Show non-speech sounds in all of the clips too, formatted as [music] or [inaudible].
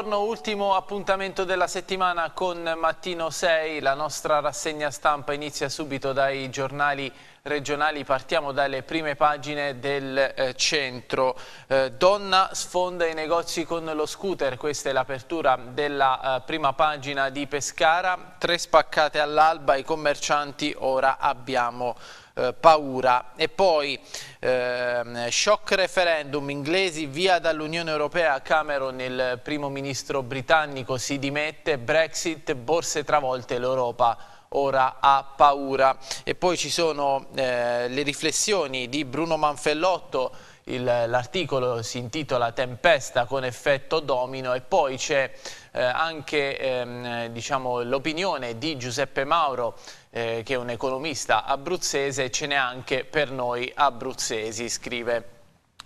buongiorno, ultimo appuntamento della settimana con Mattino 6, la nostra rassegna stampa inizia subito dai giornali regionali, partiamo dalle prime pagine del eh, centro. Eh, donna sfonda i negozi con lo scooter, questa è l'apertura della eh, prima pagina di Pescara, tre spaccate all'alba, i commercianti ora abbiamo eh, paura. E poi eh, shock referendum, inglesi via dall'Unione Europea, Cameron, il primo ministro britannico, si dimette, Brexit, borse travolte, l'Europa ora ha paura. E poi ci sono eh, le riflessioni di Bruno Manfellotto, l'articolo si intitola Tempesta con effetto domino e poi c'è eh, anche ehm, diciamo, l'opinione di Giuseppe Mauro eh, che è un economista abruzzese ce n'è anche per noi abruzzesi, scrive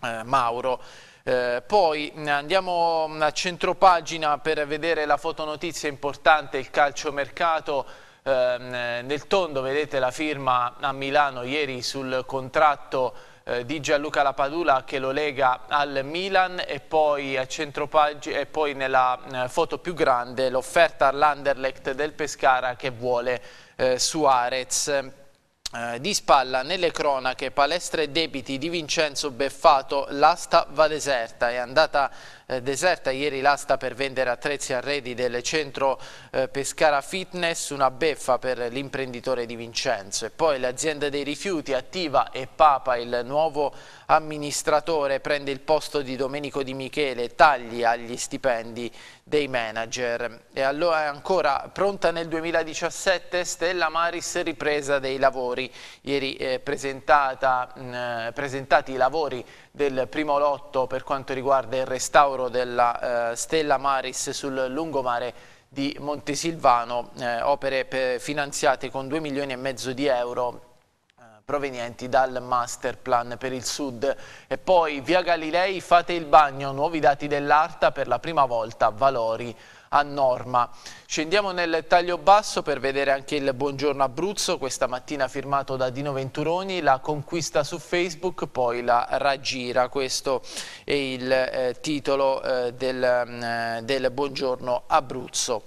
eh, Mauro. Eh, poi andiamo a centropagina per vedere la fotonotizia importante, il calciomercato. Eh, nel tondo vedete la firma a Milano ieri sul contratto eh, di Gianluca Lapadula che lo lega al Milan e poi a e poi nella eh, foto più grande l'offerta all'Anderlecht del Pescara che vuole eh, Suarez. Eh, di spalla nelle cronache palestre e debiti di Vincenzo Beffato, l'asta va deserta, è andata deserta ieri l'asta per vendere attrezzi arredi del centro eh, Pescara Fitness, una beffa per l'imprenditore di Vincenzo e poi l'azienda dei rifiuti attiva e Papa, il nuovo amministratore, prende il posto di Domenico Di Michele, tagli agli stipendi dei manager. E allora è ancora pronta nel 2017 Stella Maris ripresa dei lavori, ieri eh, presentata, mh, eh, presentati i lavori del primo lotto per quanto riguarda il restauro della eh, Stella Maris sul lungomare di Montesilvano, eh, opere finanziate con 2 milioni e mezzo di euro eh, provenienti dal master plan per il sud. E poi via Galilei fate il bagno, nuovi dati dell'Arta per la prima volta, valori a norma. Scendiamo nel taglio basso per vedere anche il Buongiorno Abruzzo, questa mattina firmato da Dino Venturoni, la conquista su Facebook, poi la raggira, questo è il eh, titolo eh, del, eh, del Buongiorno Abruzzo.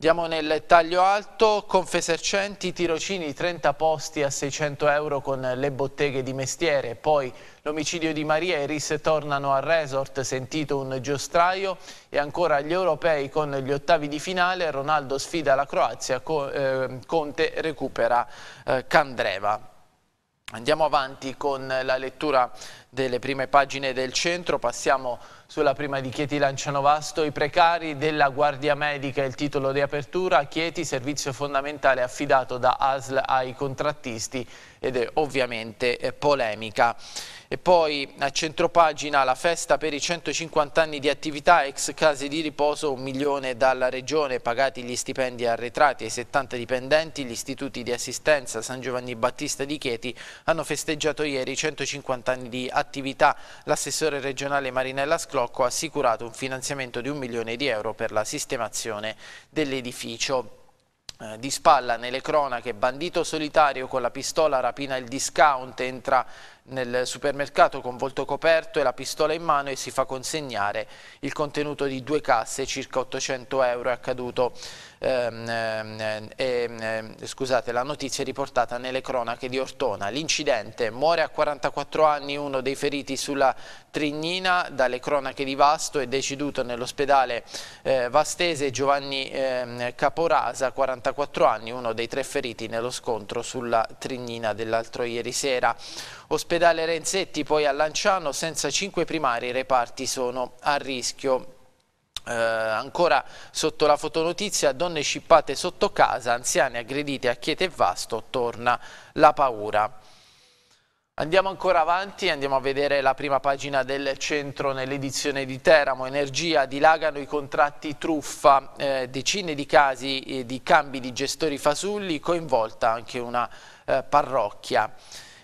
Andiamo nel taglio alto, Confesercenti, tirocini 30 posti a 600 euro con le botteghe di mestiere, poi l'omicidio di Maria Iris tornano al resort, sentito un giostraio e ancora gli europei con gli ottavi di finale, Ronaldo sfida la Croazia, eh, Conte recupera eh, Candreva. Andiamo avanti con la lettura delle prime pagine del centro, passiamo sulla prima di Chieti Lancianovasto, i precari della Guardia Medica, il titolo di apertura, Chieti, servizio fondamentale affidato da ASL ai contrattisti ed è ovviamente eh, polemica. E poi a centropagina la festa per i 150 anni di attività, ex case di riposo, un milione dalla regione, pagati gli stipendi arretrati ai 70 dipendenti, gli istituti di assistenza San Giovanni Battista di Chieti hanno festeggiato ieri i 150 anni di attività. L'assessore regionale Marinella Sclocco ha assicurato un finanziamento di un milione di euro per la sistemazione dell'edificio. Eh, di spalla nelle cronache, bandito solitario con la pistola rapina il discount, entra nel supermercato con volto coperto e la pistola in mano e si fa consegnare il contenuto di due casse, circa 800 euro, è accaduto ehm, ehm, ehm, scusate, la notizia è riportata nelle cronache di Ortona. L'incidente muore a 44 anni uno dei feriti sulla Trignina, dalle cronache di Vasto è deceduto nell'ospedale eh, vastese Giovanni ehm, Caporasa, 44 anni, uno dei tre feriti nello scontro sulla Trignina dell'altro ieri sera. Ospedale Renzetti poi a Lanciano, senza cinque primari i reparti sono a rischio. Eh, ancora sotto la fotonotizia, donne scippate sotto casa, anziane aggredite a Chiete e Vasto, torna la paura. Andiamo ancora avanti, andiamo a vedere la prima pagina del centro nell'edizione di Teramo. Energia, dilagano i contratti truffa, eh, decine di casi eh, di cambi di gestori fasulli, coinvolta anche una eh, parrocchia.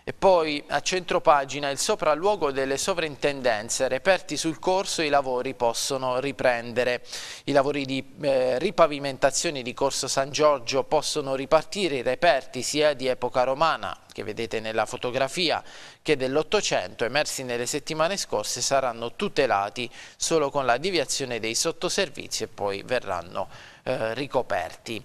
E poi a centropagina il sopralluogo delle sovrintendenze, reperti sul corso i lavori possono riprendere. I lavori di eh, ripavimentazione di Corso San Giorgio possono ripartire, i reperti sia di epoca romana, che vedete nella fotografia, che dell'Ottocento, emersi nelle settimane scorse, saranno tutelati solo con la deviazione dei sottoservizi e poi verranno eh, ricoperti.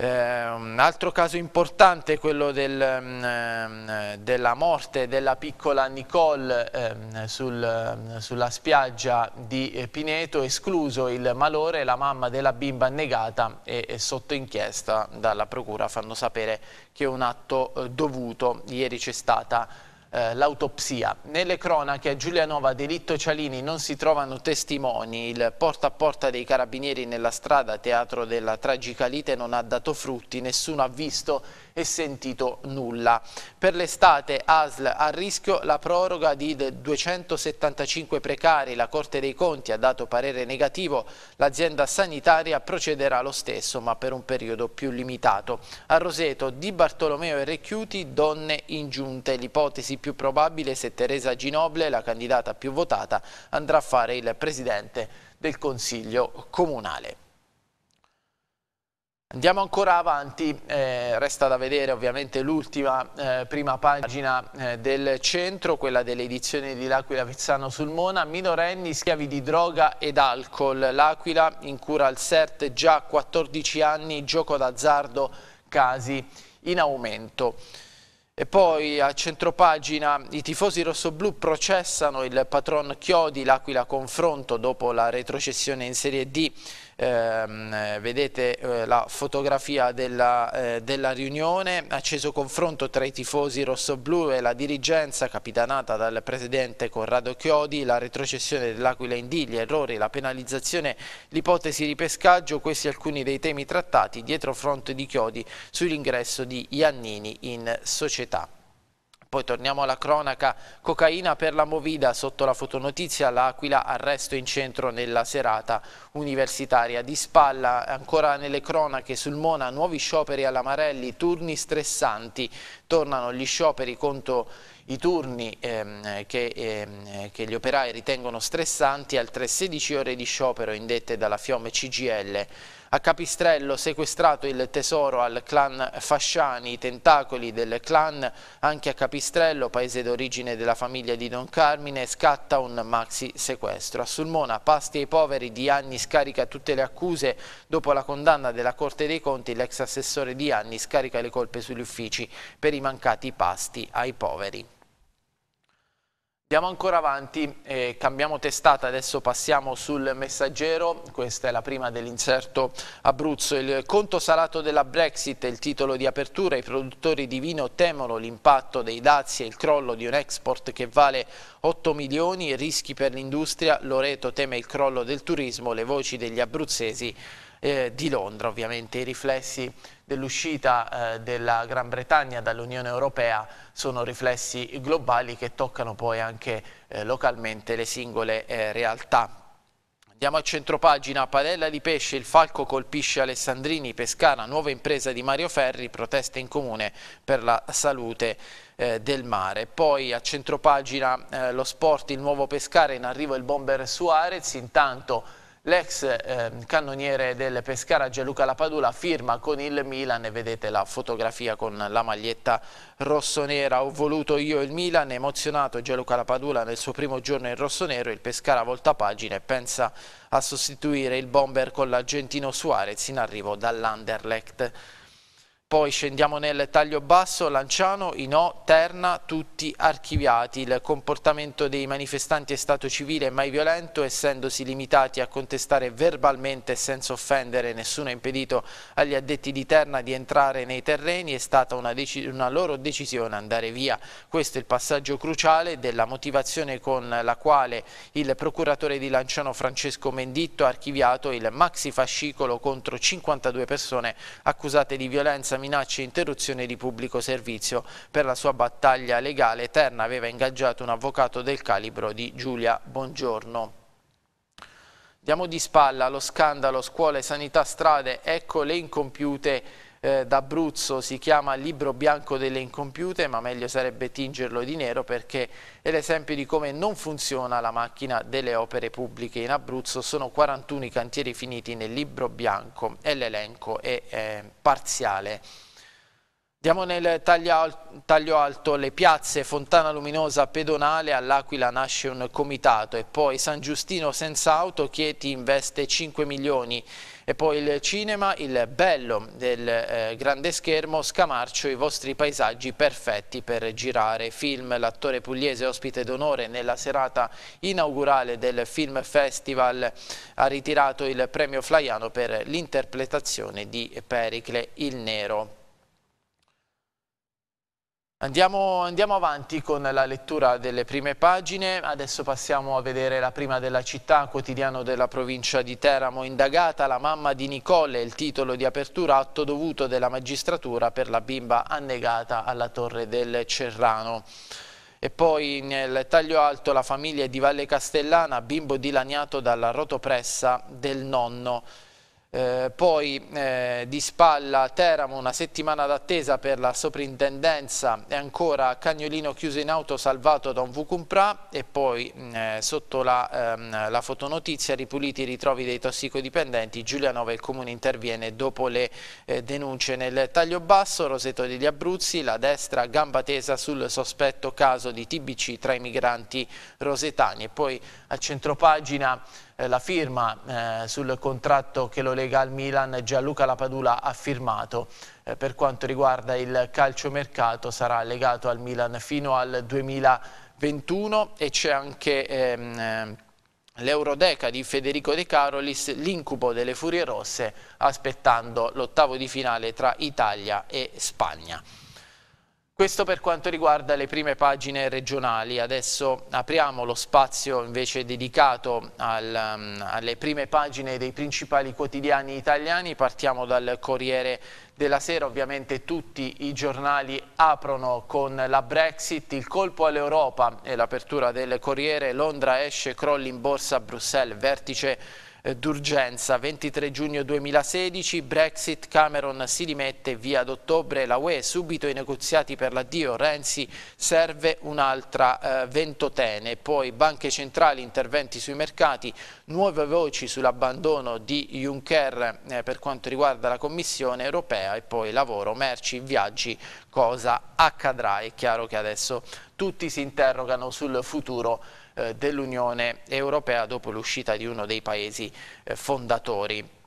Eh, un altro caso importante è quello del, eh, della morte della piccola Nicole eh, sul, sulla spiaggia di Pineto, escluso il malore, la mamma della bimba annegata e, e sotto inchiesta dalla procura fanno sapere che è un atto eh, dovuto. Ieri c'è stata eh, l'autopsia. Nelle cronache a Giulianova, delitto Cialini, non si trovano testimoni. Il porta a porta dei carabinieri nella strada, teatro della tragica lite, non ha dato frutti. Nessuno ha visto e sentito nulla. Per l'estate ASL a rischio la proroga di 275 precari, la Corte dei Conti ha dato parere negativo, l'azienda sanitaria procederà lo stesso ma per un periodo più limitato. A Roseto, Di Bartolomeo e Recchiuti, donne ingiunte, l'ipotesi più probabile se Teresa Ginoble, la candidata più votata, andrà a fare il presidente del Consiglio Comunale. Andiamo ancora avanti, eh, resta da vedere ovviamente l'ultima eh, prima pagina eh, del centro, quella delle edizioni di L'Aquila Vizzano sul Mona, minorenni, schiavi di droga ed alcol, l'Aquila in cura al CERT già 14 anni, gioco d'azzardo, casi in aumento. E poi a centropagina i tifosi rossoblù processano il patron Chiodi, l'Aquila confronto dopo la retrocessione in Serie D eh, vedete eh, la fotografia della, eh, della, riunione, acceso confronto tra i tifosi rossoblù e la dirigenza capitanata dal presidente Corrado Chiodi, la retrocessione dell'Aquila in D, gli errori, la penalizzazione, l'ipotesi di pescaggio, questi alcuni dei temi trattati dietro fronte di Chiodi sull'ingresso di Iannini in società. Poi torniamo alla cronaca, cocaina per la Movida, sotto la fotonotizia l'Aquila arresto in centro nella serata universitaria. Di spalla, ancora nelle cronache sul Mona, nuovi scioperi alla Marelli, turni stressanti, tornano gli scioperi contro i turni ehm, che, ehm, che, gli operai ritengono stressanti, altre 16 ore di sciopero indette dalla Fiome CGL. A Capistrello sequestrato il tesoro al clan Fasciani, i tentacoli del clan anche a Capistrello, paese d'origine della famiglia di Don Carmine, scatta un maxi sequestro. A Sulmona, pasti ai poveri, di Anni scarica tutte le accuse, dopo la condanna della Corte dei Conti l'ex assessore di Anni scarica le colpe sugli uffici per i mancati pasti ai poveri. Andiamo ancora avanti, eh, cambiamo testata, adesso passiamo sul messaggero, questa è la prima dell'inserto Abruzzo. Il conto salato della Brexit è il titolo di apertura, i produttori di vino temono l'impatto dei dazi e il crollo di un export che vale 8 milioni, rischi per l'industria, Loreto teme il crollo del turismo, le voci degli abruzzesi eh, di Londra, ovviamente i riflessi dell'uscita eh, della Gran Bretagna dall'Unione Europea sono riflessi globali che toccano poi anche eh, localmente le singole eh, realtà. Andiamo a centropagina, padella di pesce, il falco colpisce Alessandrini, Pescara, nuova impresa di Mario Ferri, proteste in comune per la salute eh, del mare. Poi a centropagina eh, lo sport, il nuovo Pescara, in arrivo il bomber Suarez, intanto L'ex eh, cannoniere del Pescara Gianluca Lapadula firma con il Milan e vedete la fotografia con la maglietta rossonera. Ho voluto io il Milan, emozionato Gianluca Lapadula nel suo primo giorno in rossonero, il Pescara volta pagina e pensa a sostituire il bomber con l'argentino Suarez in arrivo dall'Anderlecht. Poi scendiamo nel taglio basso, Lanciano, i no, Terna, tutti archiviati. Il comportamento dei manifestanti è stato civile e mai violento, essendosi limitati a contestare verbalmente senza offendere. Nessuno ha impedito agli addetti di Terna di entrare nei terreni, è stata una, una loro decisione andare via. Questo è il passaggio cruciale della motivazione con la quale il procuratore di Lanciano Francesco Menditto ha archiviato il maxi fascicolo contro 52 persone accusate di violenza minacce e interruzione di pubblico servizio. Per la sua battaglia legale Terna aveva ingaggiato un avvocato del calibro di Giulia Bongiorno. Diamo di spalla lo scandalo scuole, sanità, strade, ecco le incompiute eh, d'Abruzzo si chiama Libro bianco delle incompiute, ma meglio sarebbe tingerlo di nero perché è l'esempio di come non funziona la macchina delle opere pubbliche in Abruzzo. Sono 41 i cantieri finiti nel Libro bianco e l'elenco è eh, parziale. Andiamo nel taglio alto, le piazze Fontana Luminosa pedonale, all'Aquila nasce un comitato e poi San Giustino senza auto, Chieti investe 5 milioni e poi il cinema, il bello del eh, grande schermo, Scamarcio, i vostri paesaggi perfetti per girare film. L'attore pugliese ospite d'onore nella serata inaugurale del Film Festival ha ritirato il premio Flaiano per l'interpretazione di Pericle il Nero. Andiamo, andiamo, avanti con la lettura delle prime pagine, adesso passiamo a vedere la prima della città, quotidiano della provincia di Teramo, indagata la mamma di Nicole, il titolo di apertura atto dovuto della magistratura per la bimba annegata alla torre del Cerrano. E poi nel taglio alto la famiglia di Valle Castellana, bimbo dilaniato dalla rotopressa del nonno. Eh, poi eh, di spalla Teramo una settimana d'attesa per la soprintendenza. E ancora Cagnolino chiuso in auto salvato da un Vucumpra e poi mm, eh, sotto la, ehm, la, fotonotizia ripuliti i ritrovi dei tossicodipendenti. Giulianova il comune interviene dopo le eh, denunce nel taglio basso. Roseto degli Abruzzi la destra gamba tesa sul sospetto caso di TBC tra i migranti rosetani. E poi a centropagina la firma eh, sul contratto che lo lega al Milan, Gianluca Lapadula ha firmato. Eh, per quanto riguarda il calciomercato sarà legato al Milan fino al 2021 e c'è anche... Ehm, eh, l'Eurodeca di Federico De Carolis, l'incubo delle Furie Rosse, aspettando l'ottavo di finale tra Italia e Spagna. Questo per quanto riguarda le prime pagine regionali, adesso apriamo lo spazio invece dedicato al, um, alle prime pagine dei principali quotidiani italiani, partiamo dal Corriere della Sera, ovviamente tutti i giornali aprono con la Brexit, il colpo all'Europa e l'apertura del Corriere, Londra esce, crolli in borsa Bruxelles, vertice d'urgenza. 23 giugno 2016, Brexit, Cameron si rimette via ad ottobre, la UE subito i negoziati per l'addio, Renzi serve un'altra eh, ventotene, poi banche centrali, interventi sui mercati, nuove voci sull'abbandono di Juncker eh, per quanto riguarda la Commissione europea e poi lavoro, merci, viaggi, cosa accadrà. È chiaro che adesso tutti si interrogano sul futuro eh, dell'Unione Europea dopo l'uscita di uno dei paesi eh, fondatori.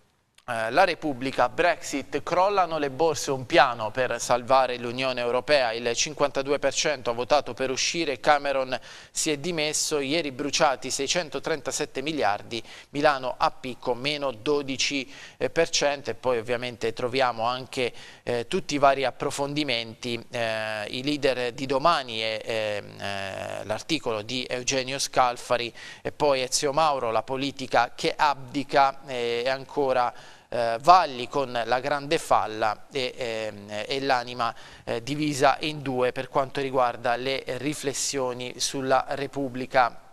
Eh, la Repubblica, Brexit, crollano le borse, un piano per salvare l'Unione Europea, il 52% ha votato per uscire, Cameron si è dimesso, ieri bruciati 637 miliardi, Milano a picco meno 12% e poi ovviamente troviamo anche eh, tutti i vari approfondimenti, eh, i leader di domani e ehm, eh, l'articolo di Eugenio Scalfari e poi Ezio Mauro, la politica che abdica e ancora eh, Valli con la grande falla e, eh, e l'anima eh, divisa in due per quanto riguarda le riflessioni sulla Repubblica.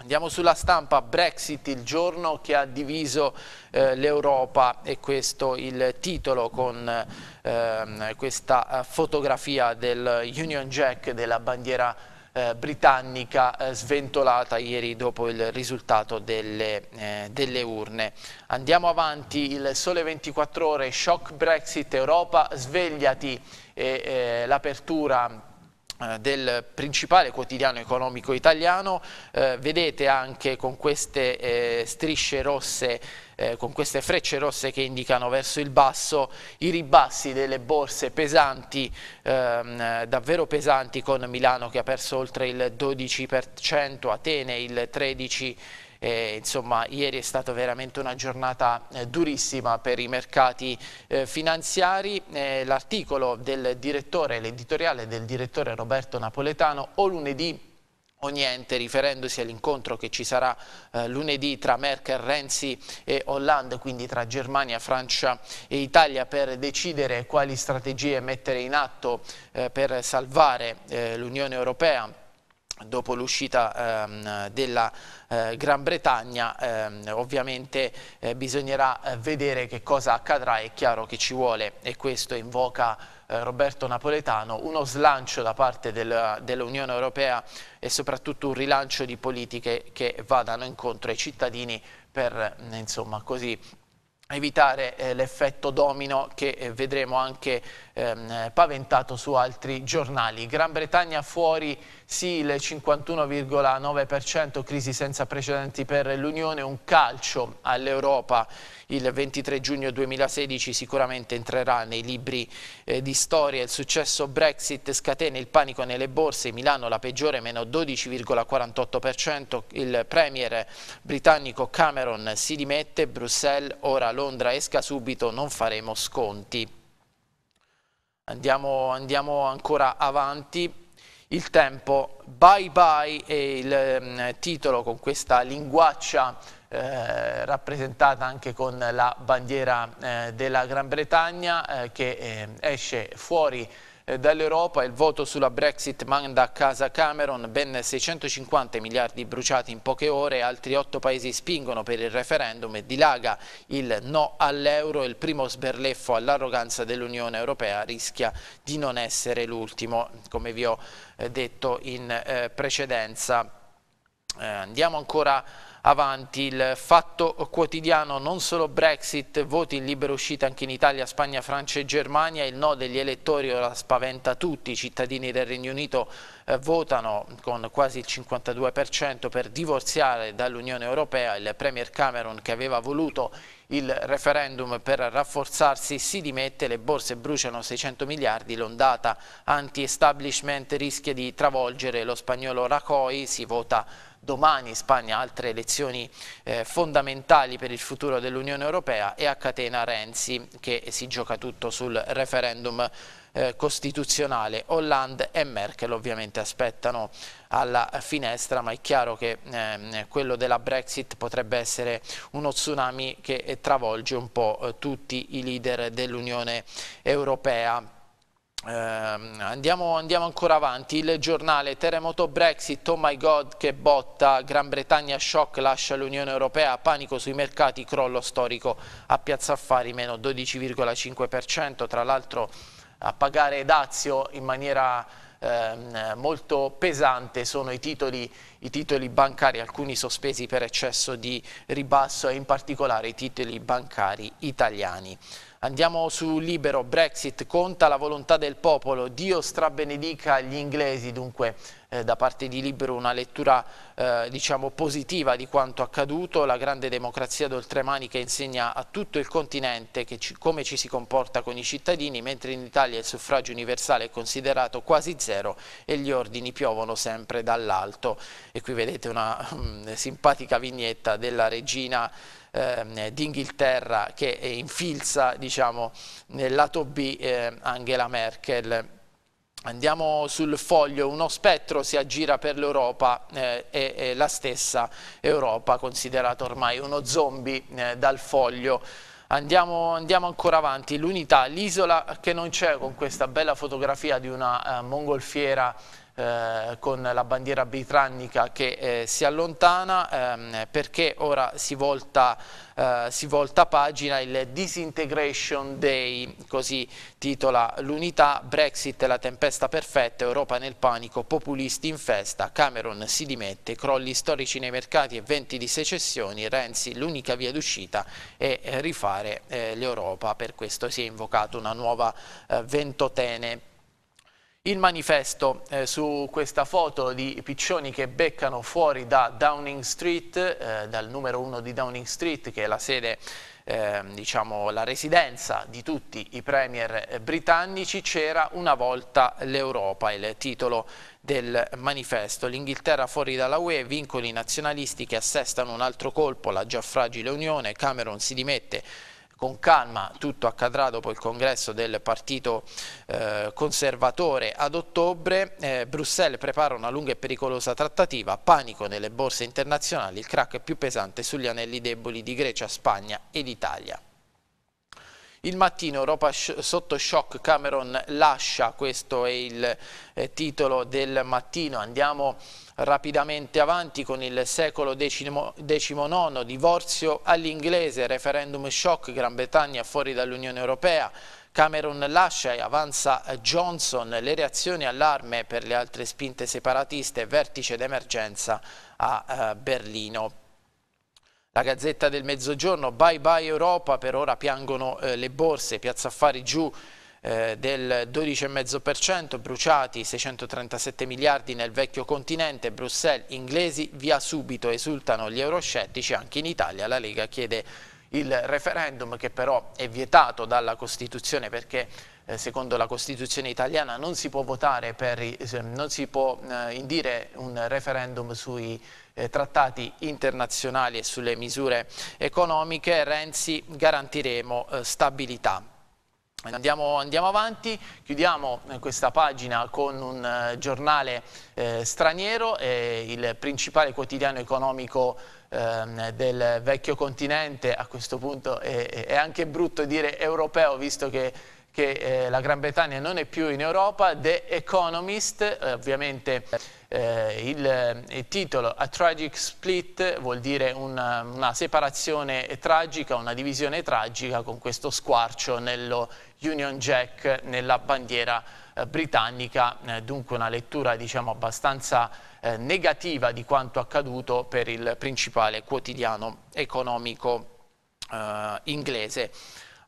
Andiamo sulla stampa, Brexit, il giorno che ha diviso eh, l'Europa e questo il titolo con eh, questa fotografia del Union Jack della bandiera eh, britannica eh, sventolata ieri dopo il risultato delle, eh, delle, urne. Andiamo avanti, il Sole 24 Ore, shock Brexit, Europa, svegliati, eh, l'apertura del principale quotidiano economico italiano, eh, vedete anche con queste eh, strisce rosse, eh, con queste frecce rosse che indicano verso il basso i ribassi delle borse pesanti, ehm, davvero pesanti con Milano che ha perso oltre il 12%, Atene il 13%, eh, insomma, ieri è stata veramente una giornata eh, durissima per i mercati eh, finanziari. Eh, l'articolo del direttore, l'editoriale del direttore Roberto Napoletano, o lunedì o niente, riferendosi all'incontro che ci sarà eh, lunedì tra Merkel, Renzi e Hollande, quindi tra Germania, Francia e Italia per decidere quali strategie mettere in atto eh, per salvare l'Unione Europea dopo l'uscita ehm, della eh, Gran Bretagna ehm, ovviamente eh, bisognerà eh, vedere che cosa accadrà, è chiaro che ci vuole e questo invoca eh, Roberto Napoletano, uno slancio da parte del, dell'Unione Europea e soprattutto un rilancio di politiche che vadano incontro ai cittadini per insomma, così evitare eh, l'effetto domino che eh, vedremo anche ehm, paventato su altri giornali. Gran Bretagna fuori sì il 51,9%, crisi senza precedenti per l'Unione, un calcio all'Europa. Il 23 giugno 2016 sicuramente entrerà nei libri eh, di storia, il successo Brexit scatena il panico nelle borse, Milano la peggiore meno 12,48%, il premier britannico Cameron si dimette, Bruxelles ora Londra esca subito, non faremo sconti. Andiamo, andiamo ancora avanti il tempo, bye bye è il eh, titolo con questa linguaccia eh, rappresentata anche con la bandiera eh, della Gran Bretagna eh, che eh, esce fuori dall'Europa, il voto sulla Brexit manda a casa Cameron, ben 650 miliardi bruciati in poche ore, altri otto paesi spingono per il referendum e dilaga il no all'euro, il primo sberleffo all'arroganza dell'Unione Europea rischia di non essere l'ultimo, come vi ho eh, detto in eh, precedenza. Eh, andiamo ancora avanti. Il fatto quotidiano non solo Brexit, voti in libera uscita anche in Italia, Spagna, Francia e Germania, il no degli elettori ora spaventa tutti, i cittadini del Regno Unito eh, votano con quasi il 52% per divorziare dall'Unione Europea, il Premier Cameron che aveva voluto il referendum per rafforzarsi si dimette, le borse bruciano 600 miliardi, l'ondata anti-establishment rischia di travolgere lo spagnolo Rajoy, si vota domani in Spagna altre elezioni eh, fondamentali per il futuro dell'Unione Europea e a catena Renzi che si gioca tutto sul referendum eh, costituzionale. Hollande e Merkel ovviamente aspettano alla finestra ma è chiaro che eh, quello della Brexit potrebbe essere uno tsunami che travolge un po' eh, tutti i leader dell'Unione Europea. Eh, andiamo, andiamo, ancora avanti, il giornale terremoto Brexit, oh my god che botta, Gran Bretagna shock lascia l'Unione Europea, panico sui mercati, crollo storico a Piazza Affari meno 12,5%, tra l'altro a pagare Dazio in maniera eh, molto pesante sono i titoli, i titoli bancari, alcuni sospesi per eccesso di ribasso e in particolare i titoli bancari italiani. Andiamo su Libero, Brexit. Conta la volontà del popolo, Dio strabenedica gli inglesi, dunque eh, da parte di Libero una lettura eh, diciamo positiva di quanto accaduto, la grande democrazia d'oltremani che insegna a tutto il continente ci, come ci si comporta con i cittadini, mentre in Italia il suffragio universale è considerato quasi zero e gli ordini piovono sempre dall'alto. E qui vedete una um, simpatica vignetta della regina eh, d'Inghilterra che infilza diciamo, nel lato B eh, Angela Merkel. Andiamo sul foglio, uno spettro si aggira per l'Europa eh, e, e, la stessa Europa considerata ormai uno zombie eh, dal foglio. Andiamo, andiamo, ancora avanti, l'unità, l'isola che non c'è con questa bella fotografia di una uh, mongolfiera eh, con la bandiera britannica che eh, si allontana ehm, perché ora si volta, eh, si volta, pagina il Disintegration Day, così titola l'unità, Brexit la tempesta perfetta, Europa nel panico, populisti in festa, Cameron si dimette, crolli storici nei mercati e venti di secessioni, Renzi l'unica via d'uscita è rifare eh, l'Europa, per questo si è invocato una nuova eh, ventotene il manifesto eh, su questa foto di piccioni che beccano fuori da Downing Street, eh, dal numero uno di Downing Street che è la sede, eh, diciamo la residenza di tutti i premier eh, britannici, c'era una volta l'Europa, il titolo del manifesto. L'Inghilterra fuori dalla UE, vincoli nazionalisti che assestano un altro colpo, la già fragile Unione, Cameron si dimette, con calma, tutto accadrà dopo il congresso del partito eh, conservatore ad ottobre, eh, Bruxelles prepara una lunga e pericolosa trattativa, panico nelle borse internazionali, il crack più pesante sugli anelli deboli di Grecia, Spagna ed Italia. Il mattino Europa sotto shock, Cameron lascia, questo è il eh, titolo del mattino. Andiamo rapidamente avanti con il secolo XIX, divorzio all'inglese, referendum shock, Gran Bretagna fuori dall'Unione Europea. Cameron lascia e avanza Johnson, le reazioni allarme per le altre spinte separatiste, vertice d'emergenza a uh, Berlino. La Gazzetta del Mezzogiorno, bye bye Europa, per ora piangono eh, le borse, Piazza Affari giù eh, del 12,5%, bruciati 637 miliardi nel vecchio continente, Bruxelles, inglesi via subito, esultano gli euroscettici, anche in Italia la Lega chiede il referendum che però è vietato dalla Costituzione perché eh, secondo la Costituzione italiana non si può votare per, non si può eh, indire un referendum sui eh, trattati internazionali e sulle misure economiche, Renzi garantiremo eh, stabilità. Andiamo, andiamo, avanti, chiudiamo eh, questa pagina con un uh, giornale eh, straniero, eh, il principale quotidiano economico eh, del vecchio continente, a questo punto è, è, anche brutto dire europeo visto che, che eh, la Gran Bretagna non è più in Europa, The Economist, ovviamente eh, il, il, titolo A Tragic Split vuol dire una, una, separazione tragica, una divisione tragica con questo squarcio nello Union Jack nella bandiera eh, britannica, eh, dunque una lettura diciamo abbastanza eh, negativa di quanto accaduto per il principale quotidiano economico eh, inglese.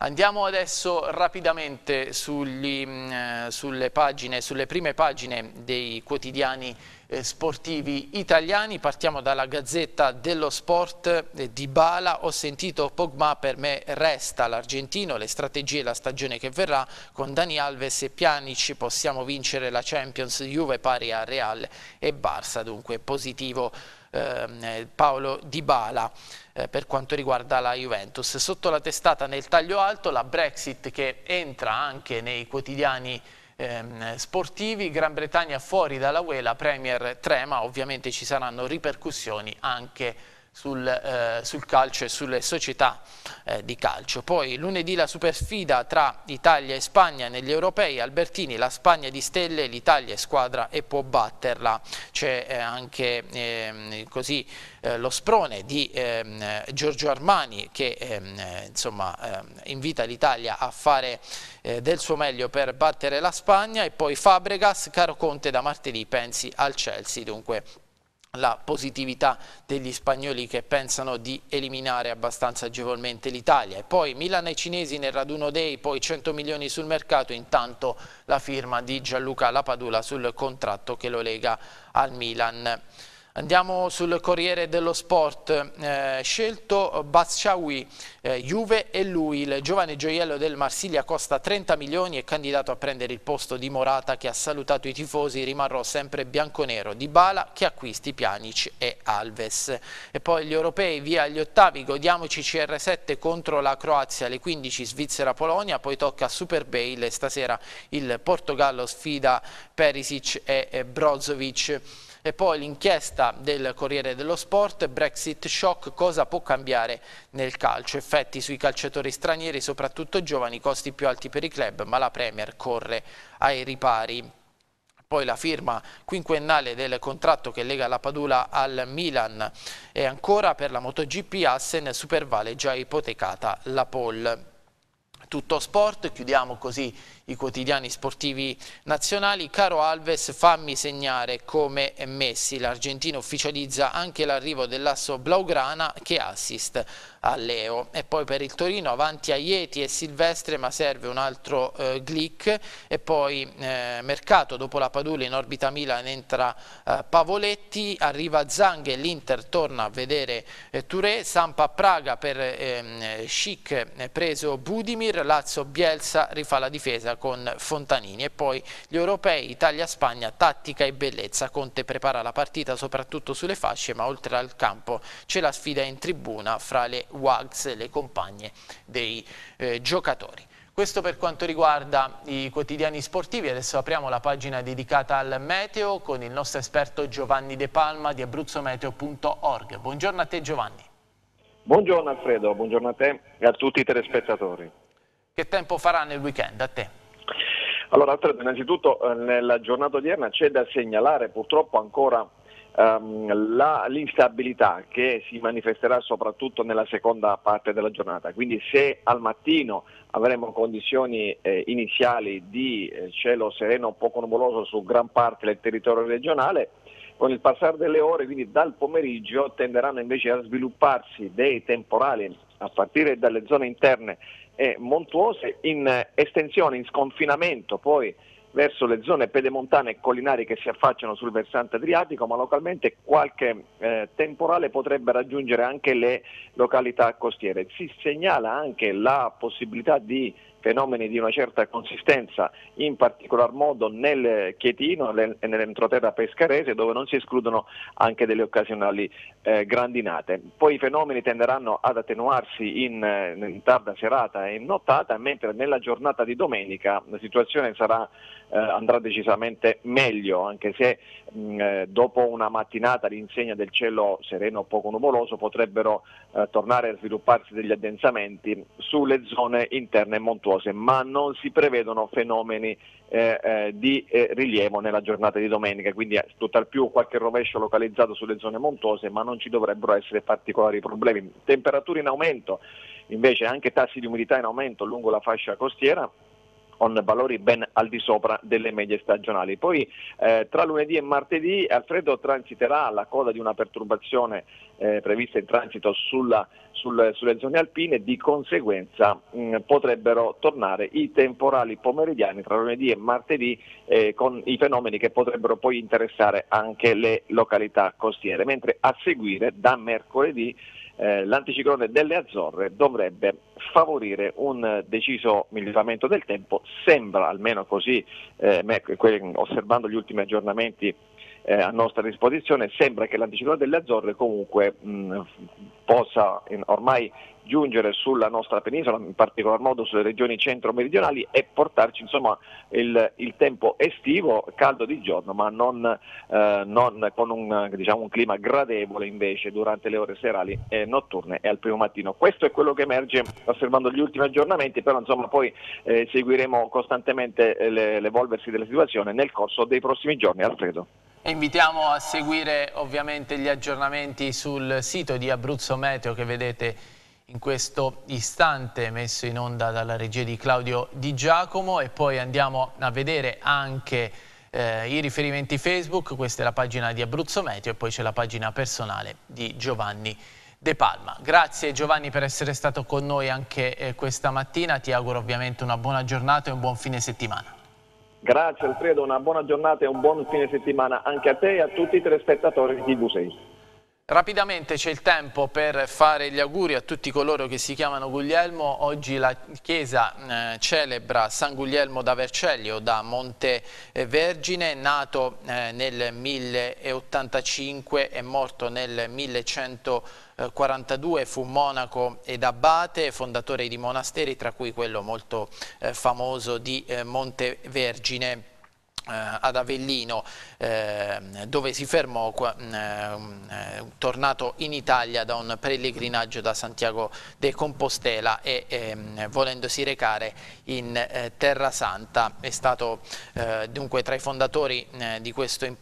Andiamo adesso rapidamente sugli, mh, eh, sulle, pagine, sulle prime pagine dei quotidiani eh, sportivi italiani. Partiamo dalla Gazzetta dello Sport eh, di Bala. Ho sentito Pogba, per me resta l'argentino, le strategie la stagione che verrà. Con Dani Alves e Pjanic possiamo vincere la Champions, Juve pari a Real e Barça, dunque positivo ehm, Paolo Di Bala eh, per quanto riguarda la Juventus. Sotto la testata nel taglio alto la Brexit che entra anche nei quotidiani ehm, sportivi, Gran Bretagna fuori dalla UE, la Premier trema, ovviamente ci saranno ripercussioni anche sul, eh, sul, calcio e sulle società eh, di calcio. Poi lunedì la supersfida tra Italia e Spagna negli europei, Albertini, la Spagna di stelle, l'Italia è squadra e può batterla. C'è eh, anche ehm, così eh, lo sprone di ehm, Giorgio Armani che ehm, insomma, invita l'Italia a fare eh, del suo meglio per battere la Spagna e poi Fabregas, caro Conte da martedì pensi al Chelsea, dunque la positività degli spagnoli che pensano di eliminare abbastanza agevolmente l'Italia. E poi Milan e cinesi nel raduno Day, poi 100 milioni sul mercato, intanto la firma di Gianluca Lapadula sul contratto che lo lega al Milan. Andiamo sul Corriere dello Sport, eh, scelto Batschawi, eh, Juve e lui, il giovane gioiello del Marsiglia costa 30 milioni e candidato a prendere il posto di Morata che ha salutato i tifosi, rimarrò sempre bianconero, di Bala che acquisti Pjanic e Alves. E poi gli europei via agli ottavi, godiamoci CR7 contro la Croazia alle 15 Svizzera-Polonia, poi tocca Super Bale stasera il Portogallo sfida Perisic e Brozovic. E poi l'inchiesta del Corriere dello Sport, Brexit shock, cosa può cambiare nel calcio? Effetti sui calciatori stranieri, soprattutto giovani, costi più alti per i club, ma la Premier corre ai ripari poi la firma quinquennale del contratto che lega la Padula al Milan e ancora per la MotoGP Assen Supervale già ipotecata la pole. Tutto sport, chiudiamo così i quotidiani sportivi nazionali. Caro Alves, fammi segnare come Messi. L'Argentino ufficializza anche l'arrivo dell'asso Blaugrana che assist a Leo. E poi per il Torino avanti a Ieti e Silvestre, ma serve un altro eh, Glick. E poi eh, mercato dopo la Padula in orbita Milan entra eh, Pavoletti, arriva Zanghe, l'Inter torna a vedere eh, Touré, Sampa Praga per ehm, Schick eh, preso Budimir, Lazio Bielsa rifà la difesa con Fontanini e poi gli europei Italia-Spagna, tattica e bellezza. Conte prepara la partita soprattutto sulle fasce ma oltre al campo c'è la sfida in tribuna fra le WAGs, le compagne dei eh, giocatori. Questo per quanto riguarda i quotidiani sportivi, adesso apriamo la pagina dedicata al meteo con il nostro esperto Giovanni De Palma di abruzzometeo.org. Buongiorno a te Giovanni. Buongiorno Alfredo, buongiorno a te e a tutti i telespettatori. Che tempo farà nel weekend a te? Allora Alfredo, innanzitutto eh, nella giornata odierna c'è da segnalare purtroppo ancora um, l'instabilità che si manifesterà soprattutto nella seconda parte della giornata, quindi se al mattino avremo condizioni eh, iniziali di eh, cielo sereno poco nuvoloso su gran parte del territorio regionale, con il passare delle ore, quindi dal pomeriggio, tenderanno invece a svilupparsi dei temporali a partire dalle zone interne e montuose in estensione, in sconfinamento poi verso le zone pedemontane e collinari che si affacciano sul versante adriatico, ma localmente qualche eh, temporale potrebbe raggiungere anche le località costiere. Si segnala anche la possibilità di fenomeni di una certa consistenza, in particolar modo nel Chietino e nell'entroterra pescarese dove non si escludono anche delle occasionali eh, grandinate. Poi i fenomeni tenderanno ad attenuarsi in, eh, in, tarda serata e in nottata, mentre nella giornata di domenica la situazione sarà, eh, andrà decisamente meglio, anche se mh, eh, dopo una mattinata all'insegna del cielo sereno o poco nuvoloso potrebbero eh, tornare a svilupparsi degli addensamenti sulle zone interne montuose montuose, ma non si prevedono fenomeni eh, eh, di eh, rilievo nella giornata di domenica, quindi eh, tutt'al più qualche rovescio localizzato sulle zone montuose, ma non ci dovrebbero essere particolari problemi. Temperature in aumento, invece anche tassi di umidità in aumento lungo la fascia costiera con valori ben al di sopra delle medie stagionali. Poi eh, tra lunedì e martedì Alfredo transiterà alla coda di una perturbazione eh, prevista in transito sulla, sul, sulle zone alpine di conseguenza mh, potrebbero tornare i temporali pomeridiani tra lunedì e martedì eh, con i fenomeni che potrebbero poi interessare anche le località costiere, mentre a seguire da mercoledì eh, l'anticiclone delle Azzorre dovrebbe favorire un deciso miglioramento del tempo, sembra almeno così, eh, osservando gli ultimi aggiornamenti eh, a nostra disposizione, sembra che l'anticiclone delle Azzorre comunque mh, possa in, ormai giungere sulla nostra penisola, in particolar modo sulle regioni centro-meridionali e portarci insomma, il, il, tempo estivo, caldo di giorno, ma non, eh, non con un, diciamo, un, clima gradevole invece durante le ore serali e notturne e al primo mattino. Questo è quello che emerge osservando gli ultimi aggiornamenti, però insomma, poi eh, seguiremo costantemente eh, l'evolversi della situazione nel corso dei prossimi giorni. Alfredo. E invitiamo a seguire ovviamente gli aggiornamenti sul sito di Abruzzo Meteo che vedete in questo istante messo in onda dalla regia di Claudio Di Giacomo e poi andiamo a vedere anche eh, i riferimenti Facebook, questa è la pagina di Abruzzo Meteo e poi c'è la pagina personale di Giovanni De Palma. Grazie Giovanni per essere stato con noi anche eh, questa mattina, ti auguro ovviamente una buona giornata e un buon fine settimana. Grazie Alfredo, una buona giornata e un buon fine settimana anche a te e a tutti i telespettatori di TV6. Rapidamente c'è il tempo per fare gli auguri a tutti coloro che si chiamano Guglielmo. Oggi la Chiesa eh, celebra San Guglielmo da Vercelli o da Monte Vergine, nato eh, nel 1085 e morto nel 1142, fu monaco ed abate, fondatore di monasteri, tra cui quello molto eh, famoso di eh, Monte Vergine eh, ad Avellino eh, dove si fermò mm, eh, tornato in Italia da un pellegrinaggio da Santiago de Compostela e ehm, volendosi recare in eh, Terra Santa. È stato eh, dunque tra i fondatori eh, di questo, ehm,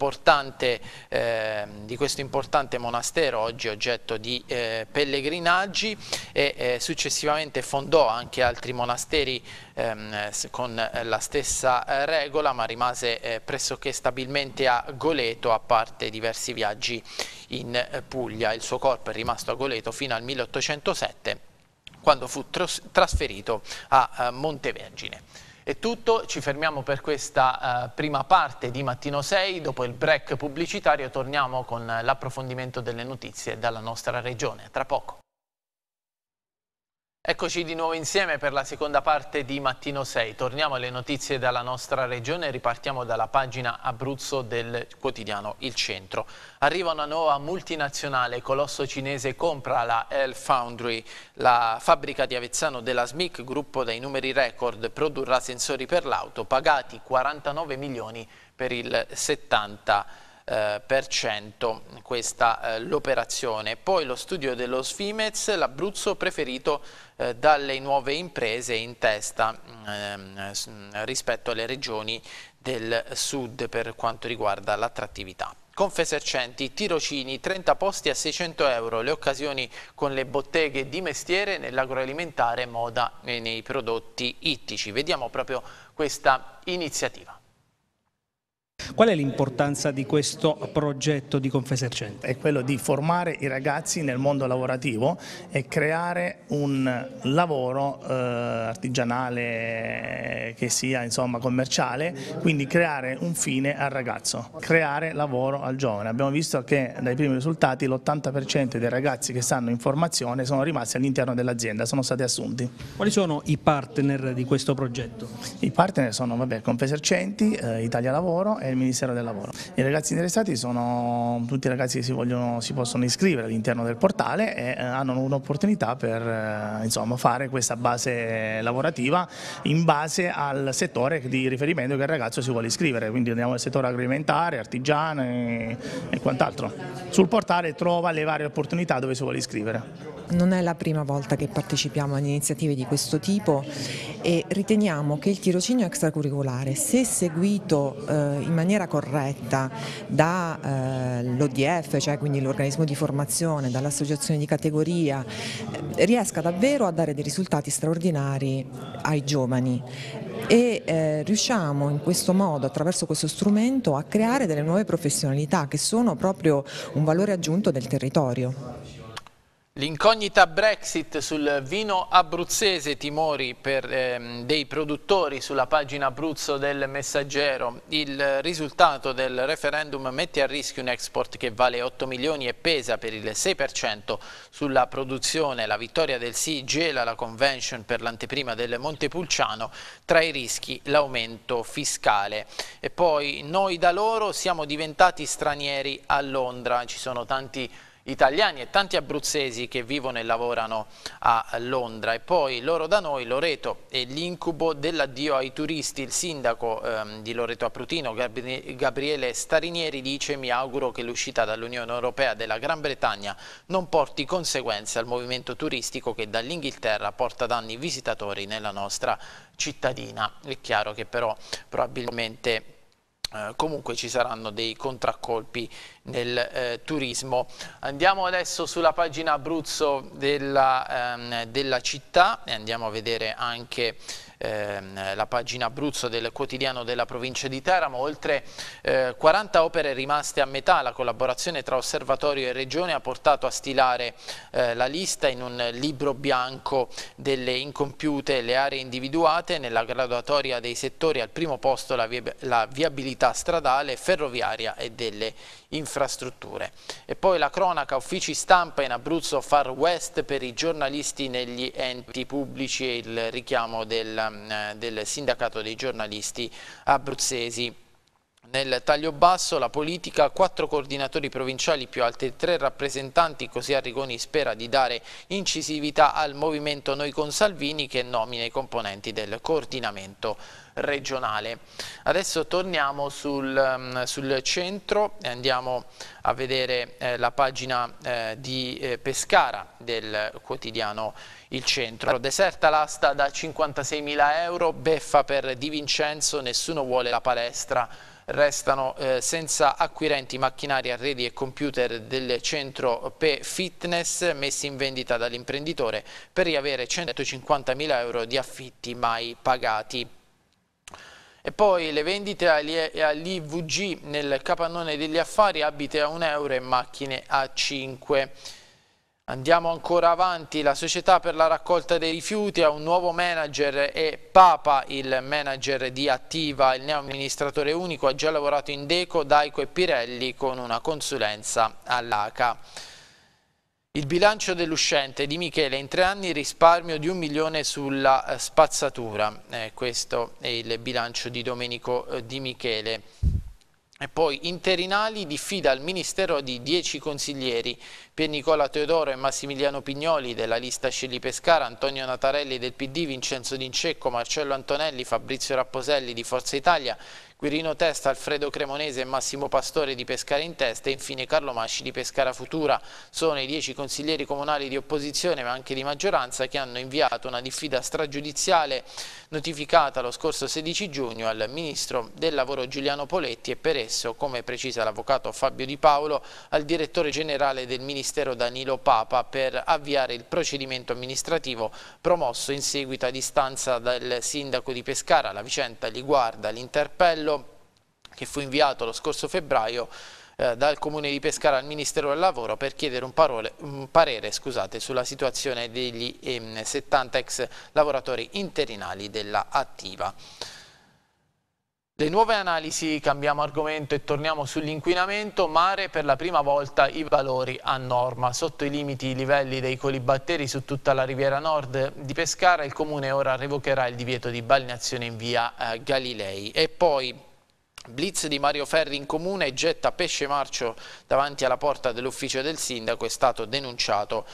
di, questo importante, monastero oggi oggetto di pellegrinaggi e successivamente fondò anche altri monasteri ehm, con la stessa regola ma rimase eh, pressoché stabilmente a Goleto a parte diversi viaggi in eh, Puglia. Il suo corpo è rimasto a Goleto fino al 1807 quando fu trasferito a eh, Montevergine. È tutto, ci fermiamo per questa uh, prima parte di Mattino 6, dopo il break pubblicitario torniamo con l'approfondimento delle notizie dalla nostra regione. Tra poco. Eccoci di nuovo insieme per la seconda parte di Mattino 6. Torniamo alle notizie dalla nostra regione e ripartiamo dalla pagina Abruzzo del quotidiano Il Centro. Arriva una nuova multinazionale, colosso cinese compra la L Foundry, la fabbrica di Avezzano della SMIC, gruppo dai numeri record, produrrà sensori per l'auto, pagati 49 milioni per il 70 eh, per cento questa eh, l'operazione. Poi lo studio dello Sfimez, l'Abruzzo preferito eh, dalle nuove imprese in testa ehm, rispetto alle regioni del sud per quanto riguarda l'attrattività. Confesercenti, tirocini, 30 posti a 600 euro, le occasioni con le botteghe di mestiere nell'agroalimentare, moda e nei prodotti ittici. Vediamo proprio questa iniziativa. Qual è l'importanza di questo progetto di Confesercente? È quello di formare i ragazzi nel mondo lavorativo e creare un lavoro eh, artigianale che sia insomma, commerciale, quindi creare un fine al ragazzo, creare lavoro al giovane. Abbiamo visto che dai primi risultati l'80% dei ragazzi che stanno in formazione sono rimasti all'interno dell'azienda, sono stati assunti. Quali sono i partner di questo progetto? I partner sono vabbè, Confesercenti, eh, Italia Lavoro e il Ministero del Lavoro. I ragazzi interessati sono tutti i ragazzi che si, vogliono, si possono iscrivere all'interno del portale e eh, hanno un'opportunità per eh, insomma, fare questa base lavorativa in base al settore di riferimento che il ragazzo si vuole iscrivere, quindi andiamo al settore agroalimentare, artigiano e, e quant'altro. Sul portale trova le varie opportunità dove si vuole iscrivere. Non è la prima volta che partecipiamo ad iniziative di questo tipo e riteniamo che il tirocinio extracurricolare, se seguito eh, in maniera corretta dall'ODF, eh, cioè quindi l'organismo di formazione, dall'associazione di categoria, eh, riesca davvero a dare dei risultati straordinari ai giovani e eh, riusciamo in questo modo, attraverso questo strumento, a creare delle nuove professionalità che sono proprio un valore aggiunto del territorio. L'incognita Brexit sul vino abruzzese, timori per, ehm, dei produttori sulla pagina Abruzzo del Messaggero. Il risultato del referendum mette a rischio un export che vale 8 milioni e pesa per il 6% sulla produzione. La vittoria del sì gela la convention per l'anteprima del Montepulciano. Tra i rischi l'aumento fiscale. E poi noi da loro siamo diventati stranieri a Londra. Ci sono tanti italiani e tanti abruzzesi che vivono e lavorano a Londra e poi loro da noi, Loreto e l'incubo dell'addio ai turisti, il sindaco ehm, di Loreto Aprutino Gabriele Starinieri dice mi auguro che l'uscita dall'Unione Europea della Gran Bretagna non porti conseguenze al movimento turistico che dall'Inghilterra porta danni visitatori nella nostra cittadina. È chiaro che però probabilmente eh, comunque ci saranno dei contraccolpi nel eh, turismo. Andiamo adesso sulla pagina Abruzzo della, ehm, della città e andiamo a vedere anche ehm, la pagina Abruzzo del quotidiano della provincia di Teramo, oltre eh, 40 opere rimaste a metà, la collaborazione tra osservatorio e regione ha portato a stilare eh, la lista in un libro bianco delle incompiute le aree individuate. Nella graduatoria dei settori al primo posto la, vi la viabilità stradale, ferroviaria e delle infrastrutture. E poi la cronaca, uffici stampa in Abruzzo Far West per i giornalisti negli enti pubblici e il richiamo del, eh, del sindacato dei giornalisti abruzzesi. Nel taglio basso la politica, quattro coordinatori provinciali più altri tre rappresentanti, così Arrigoni spera di dare incisività al movimento Noi con Salvini che nomina i componenti del coordinamento regionale. Adesso torniamo sul, um, sul centro e andiamo a vedere eh, la pagina eh, di eh, Pescara del quotidiano Il Centro. Deserta l'asta da 56.000 euro, beffa per Di Vincenzo, nessuno vuole la palestra restano eh, senza acquirenti macchinari, arredi e computer del centro P Fitness messi in vendita dall'imprenditore per riavere 150.000 euro di affitti mai pagati. E poi le vendite all'IVG nel capannone degli affari, abite a 1 euro e macchine a 5 Andiamo ancora avanti, la società per la raccolta dei rifiuti ha un nuovo manager e Papa, il manager di Attiva, il neo amministratore unico, ha già lavorato in Deco, Daico e Pirelli con una consulenza all'ACA. Il bilancio dell'uscente di Michele in tre anni risparmio di un milione sulla eh, spazzatura. Eh, questo è il bilancio di Domenico eh, Di Michele. E poi interinali diffida al Ministero di 10 consiglieri, Pier Nicola Teodoro e Massimiliano Pignoli della lista Scegli Pescara, Antonio Natarelli del PD, Vincenzo D'Incecco, Marcello Antonelli, Fabrizio Rapposelli di Forza Italia, Quirino Testa, Alfredo Cremonese e Massimo Pastore di Pescara in testa e infine Carlo Masci di Pescara Futura. Sono i dieci consiglieri comunali di opposizione ma anche di maggioranza che hanno inviato una diffida stragiudiziale notificata lo scorso 16 giugno al Ministro del Lavoro Giuliano Poletti e per esso, come precisa l'Avvocato Fabio Di Paolo, al Direttore Generale del Ministero Danilo Papa per avviare il procedimento amministrativo promosso in seguito ad istanza del Sindaco di Pescara. La vicenda li guarda l'interpello che fu inviato lo scorso febbraio eh, dal Comune di Pescara al Ministero del Lavoro per chiedere un, parole, un parere scusate, sulla situazione degli ehm, 70 ex lavoratori interinali della Attiva. Le nuove analisi, cambiamo argomento e torniamo sull'inquinamento, mare per la prima volta i valori a norma. Sotto i limiti i livelli dei colibatteri su tutta la riviera nord di Pescara, il Comune ora revocherà il divieto di balneazione in via eh, Galilei. E poi Blitz di Mario Ferri in comune getta pesce marcio davanti alla porta dell'ufficio del sindaco, è stato denunciato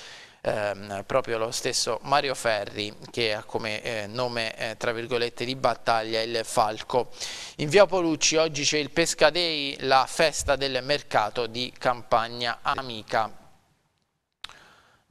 ehm, proprio lo stesso Mario Ferri che ha come eh, nome eh, tra virgolette di battaglia il Falco. In via Polucci oggi c'è il Pescadei, la festa del mercato di campagna amica.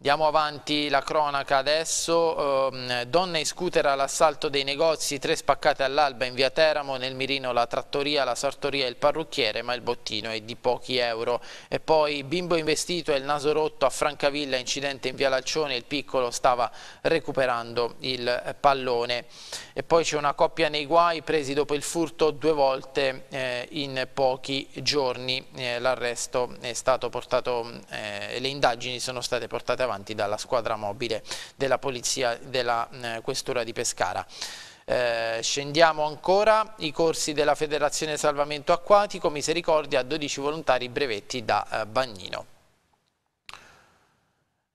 Andiamo avanti la cronaca adesso, eh, donne e scooter all'assalto dei negozi, tre spaccate all'alba in via Teramo, nel mirino la trattoria, la sartoria e il parrucchiere, ma il bottino è di pochi euro. E poi bimbo investito e il naso rotto a Francavilla, incidente in via Lalcione, il piccolo stava recuperando il pallone. E poi c'è una coppia nei guai, presi dopo il furto due volte eh, in pochi giorni. Eh, L'arresto è stato portato, eh, le indagini sono state portate avanti avanti dalla squadra mobile della polizia della eh, questura di Pescara. Eh, scendiamo ancora i corsi della Federazione Salvamento Acquatico, Misericordia, 12 volontari brevetti da eh, Bagnino.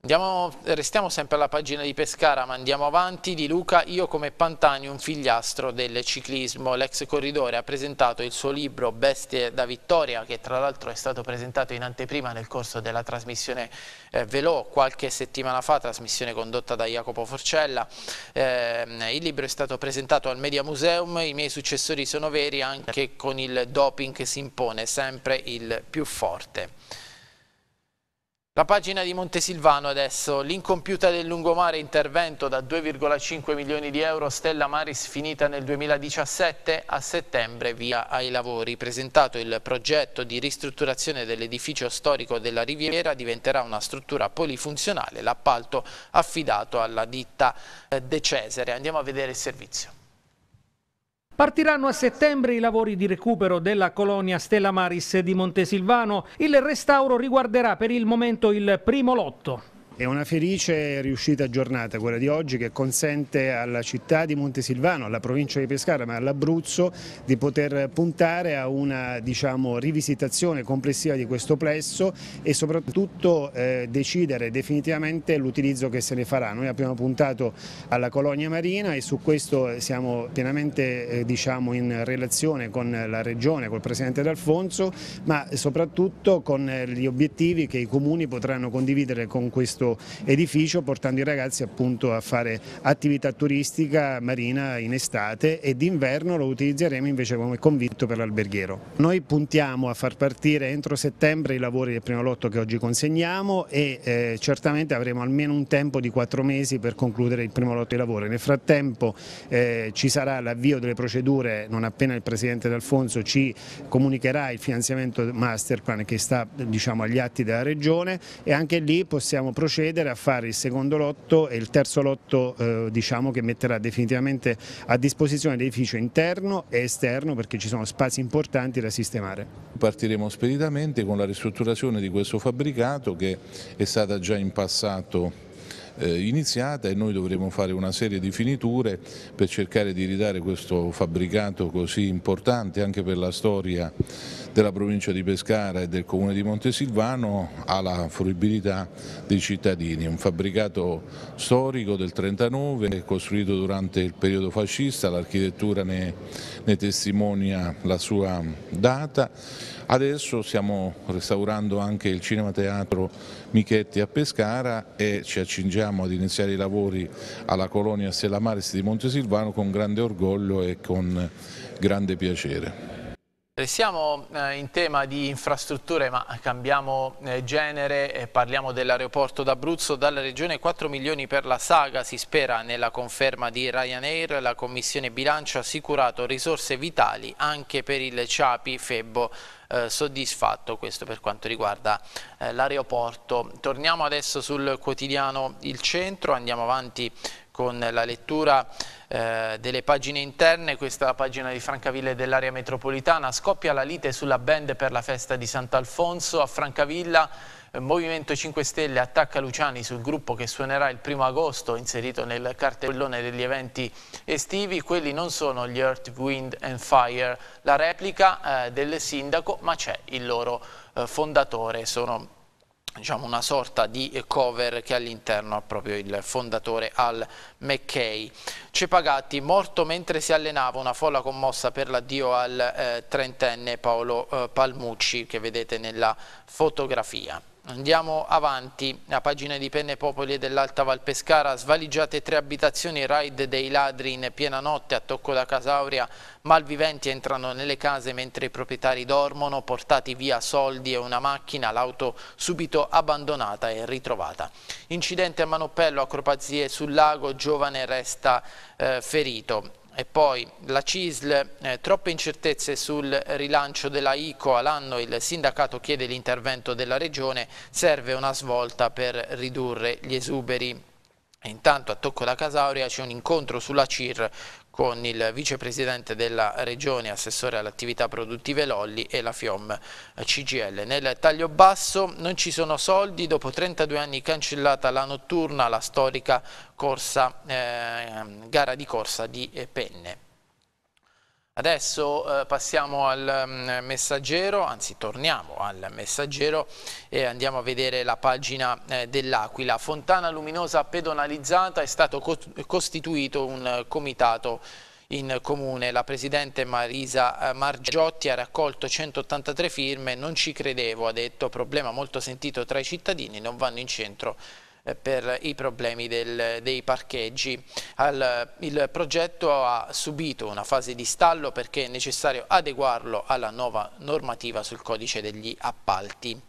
Andiamo, restiamo sempre alla pagina di Pescara, ma andiamo avanti. Di Luca, io come Pantani, un figliastro del ciclismo. L'ex corridore ha presentato il suo libro Bestie da Vittoria, che tra l'altro è stato presentato in anteprima nel corso della trasmissione eh, Velò, qualche settimana fa, trasmissione condotta da Jacopo Forcella. Eh, il libro è stato presentato al Media Museum, i miei successori sono veri, anche con il doping che si impone sempre il più forte. La pagina di Montesilvano adesso, l'incompiuta del lungomare intervento da 2,5 milioni di euro, Stella Maris finita nel 2017, a settembre via ai lavori. Presentato il progetto di ristrutturazione dell'edificio storico della Riviera diventerà una struttura polifunzionale, l'appalto affidato alla ditta eh, De Cesare. Andiamo a vedere il servizio. Partiranno a settembre i lavori di recupero della colonia Stella Maris di Montesilvano. Il restauro riguarderà per il momento il primo lotto. È una felice riuscita giornata quella di oggi che consente alla città di Montesilvano, alla provincia di Pescara ma all'Abruzzo di poter puntare a una diciamo, rivisitazione complessiva di questo plesso e soprattutto eh, decidere definitivamente l'utilizzo che se ne farà. Noi abbiamo puntato alla colonia marina e su questo siamo pienamente eh, diciamo, in relazione con la Regione, col Presidente D'Alfonso ma soprattutto con gli obiettivi che i comuni potranno condividere con questo edificio portando i ragazzi appunto a fare attività turistica marina in estate e d'inverno lo utilizzeremo invece come convitto per l'alberghiero. Noi puntiamo a far partire entro settembre i lavori del primo lotto che oggi consegniamo e eh, certamente avremo almeno un tempo di quattro mesi per concludere il primo lotto di lavori. Nel frattempo eh, ci sarà l'avvio delle procedure non appena il Presidente D'Alfonso ci comunicherà il finanziamento masterplan che sta diciamo, agli atti della Regione e anche lì possiamo procedere procedere a fare il secondo lotto e il terzo lotto eh, diciamo che metterà definitivamente a disposizione l'edificio interno e esterno perché ci sono spazi importanti da sistemare. Partiremo speditamente con la ristrutturazione di questo fabbricato che è stata già in passato eh, iniziata e noi dovremo fare una serie di finiture per cercare di ridare questo fabbricato così importante anche per la storia della provincia di Pescara e del comune di Montesilvano alla fruibilità dei cittadini. Un fabbricato storico del 39 costruito durante il periodo fascista, l'architettura ne, ne testimonia la sua data Adesso stiamo restaurando anche il Cinema Teatro Michetti a Pescara e ci accingiamo ad iniziare i lavori alla colonia Stella Maris di Montesilvano con grande orgoglio e con grande piacere. Restiamo eh, in tema di infrastrutture ma cambiamo eh, genere e parliamo dell'aeroporto d'Abruzzo. Dalla regione 4 milioni per la saga si spera nella conferma di Ryanair. La Commissione Bilancio ha assicurato risorse vitali anche per il Ciapi Febbo eh, soddisfatto. Questo per quanto riguarda eh, l'aeroporto. Torniamo adesso sul quotidiano Il Centro, andiamo avanti con la lettura eh, delle pagine interne, questa è la pagina di Francavilla e dell'area metropolitana, scoppia la lite sulla band per la festa di Sant'Alfonso a Francavilla, eh, Movimento 5 Stelle attacca Luciani sul gruppo che suonerà il primo agosto inserito nel cartellone degli eventi estivi, quelli non sono gli Earth, Wind and Fire, la replica eh, del sindaco ma c'è il loro eh, fondatore, sono diciamo, una sorta di cover che all'interno ha proprio il fondatore Al McKay. Cepagatti, morto mentre si allenava, una folla commossa per l'addio al eh, trentenne Paolo eh, Palmucci che vedete nella fotografia. Andiamo avanti, a pagina di Penne Popoli dell'Alta Valpescara, svaligiate tre abitazioni, raid dei ladri in piena notte a Tocco da Casauria, malviventi entrano nelle case mentre i proprietari dormono, portati via soldi e una macchina, l'auto subito abbandonata e ritrovata. Incidente a Manoppello, acrobazie sul lago, giovane resta eh, ferito. E poi la CISL, eh, troppe incertezze sul rilancio della ICO all'anno, il sindacato chiede l'intervento della regione, serve una svolta per ridurre gli esuberi. E intanto a Tocco da Casauria c'è un incontro sulla CIR con il vicepresidente della regione, assessore alle attività produttive Lolli e la FIOM CGL. Nel taglio basso non ci sono soldi, dopo 32 anni cancellata la notturna, la storica corsa, eh, gara di corsa di Penne. Adesso eh, passiamo al um, messaggero, anzi torniamo al messaggero e andiamo a vedere la pagina eh, dell'Aquila. Fontana luminosa pedonalizzata, è stato co costituito un comitato in comune. La Presidente Marisa eh, Margiotti ha raccolto 183 firme, non ci credevo, ha detto, problema molto sentito tra i cittadini, non vanno in centro per i problemi del, dei parcheggi. Al, il progetto ha subito una fase di stallo perché è necessario adeguarlo alla nuova normativa sul codice degli appalti.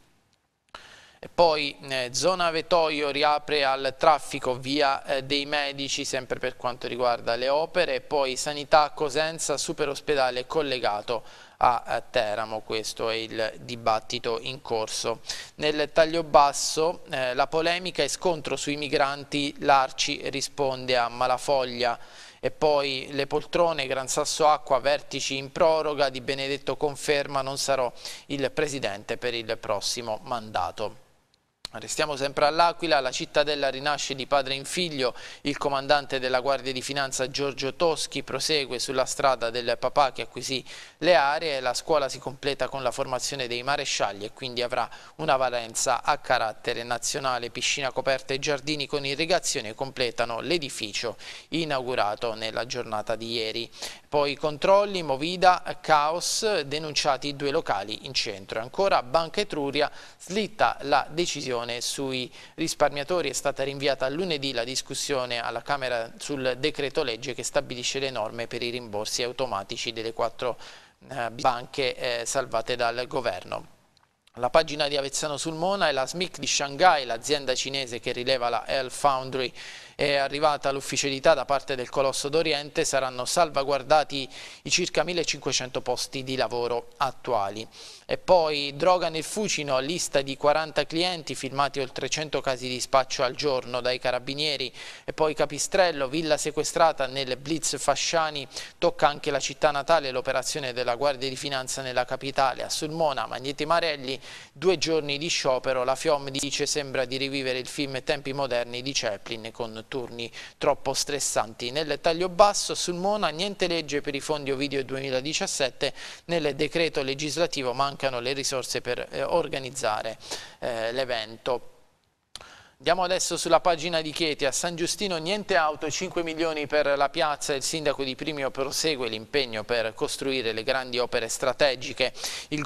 E poi eh, zona Vetoio riapre al traffico via eh, dei medici sempre per quanto riguarda le opere e poi sanità Cosenza super ospedale collegato a Teramo, questo è il dibattito in corso. Nel taglio basso eh, la polemica e scontro sui migranti, l'Arci risponde a Malafoglia e poi le poltrone, Gran Sasso Acqua, vertici in proroga, Di Benedetto conferma non sarò il presidente per il prossimo mandato. Restiamo sempre all'Aquila, la cittadella rinasce di padre in figlio, il comandante della Guardia di Finanza Giorgio Toschi prosegue sulla strada del papà che acquisì le aree, la scuola si completa con la formazione dei marescialli e quindi avrà una valenza a carattere nazionale, piscina coperta e giardini con irrigazione completano l'edificio inaugurato nella giornata di ieri. Poi controlli, movida, caos, denunciati due locali in centro. Ancora Banca Etruria slitta la decisione sui risparmiatori. È stata rinviata a lunedì la discussione alla Camera sul decreto legge che stabilisce le norme per i rimborsi automatici delle quattro eh, banche eh, salvate dal governo. La pagina di Avezzano sul Mona è la SMIC di Shanghai, l'azienda cinese che rileva la L Foundry è arrivata l'ufficialità da parte del Colosso d'Oriente, saranno salvaguardati i circa 1500 posti di lavoro attuali. E poi droga nel Fucino, lista di 40 clienti, firmati oltre 100 casi di spaccio al giorno dai carabinieri. E poi Capistrello, villa sequestrata nel Blitz Fasciani, tocca anche la città natale, l'operazione della Guardia di Finanza nella capitale. A Sulmona, Magneti Marelli, due giorni di sciopero, la FIOM dice sembra di rivivere il film Tempi moderni di Chaplin con turni troppo stressanti. Nel taglio basso sul Mona niente legge per i fondi Ovidio 2017, nel decreto legislativo mancano le risorse per eh, organizzare eh, l'evento. Andiamo adesso sulla pagina di Chieti, a San Giustino niente auto, 5 milioni per la piazza, il sindaco di Primio prosegue l'impegno per costruire le grandi opere strategiche, il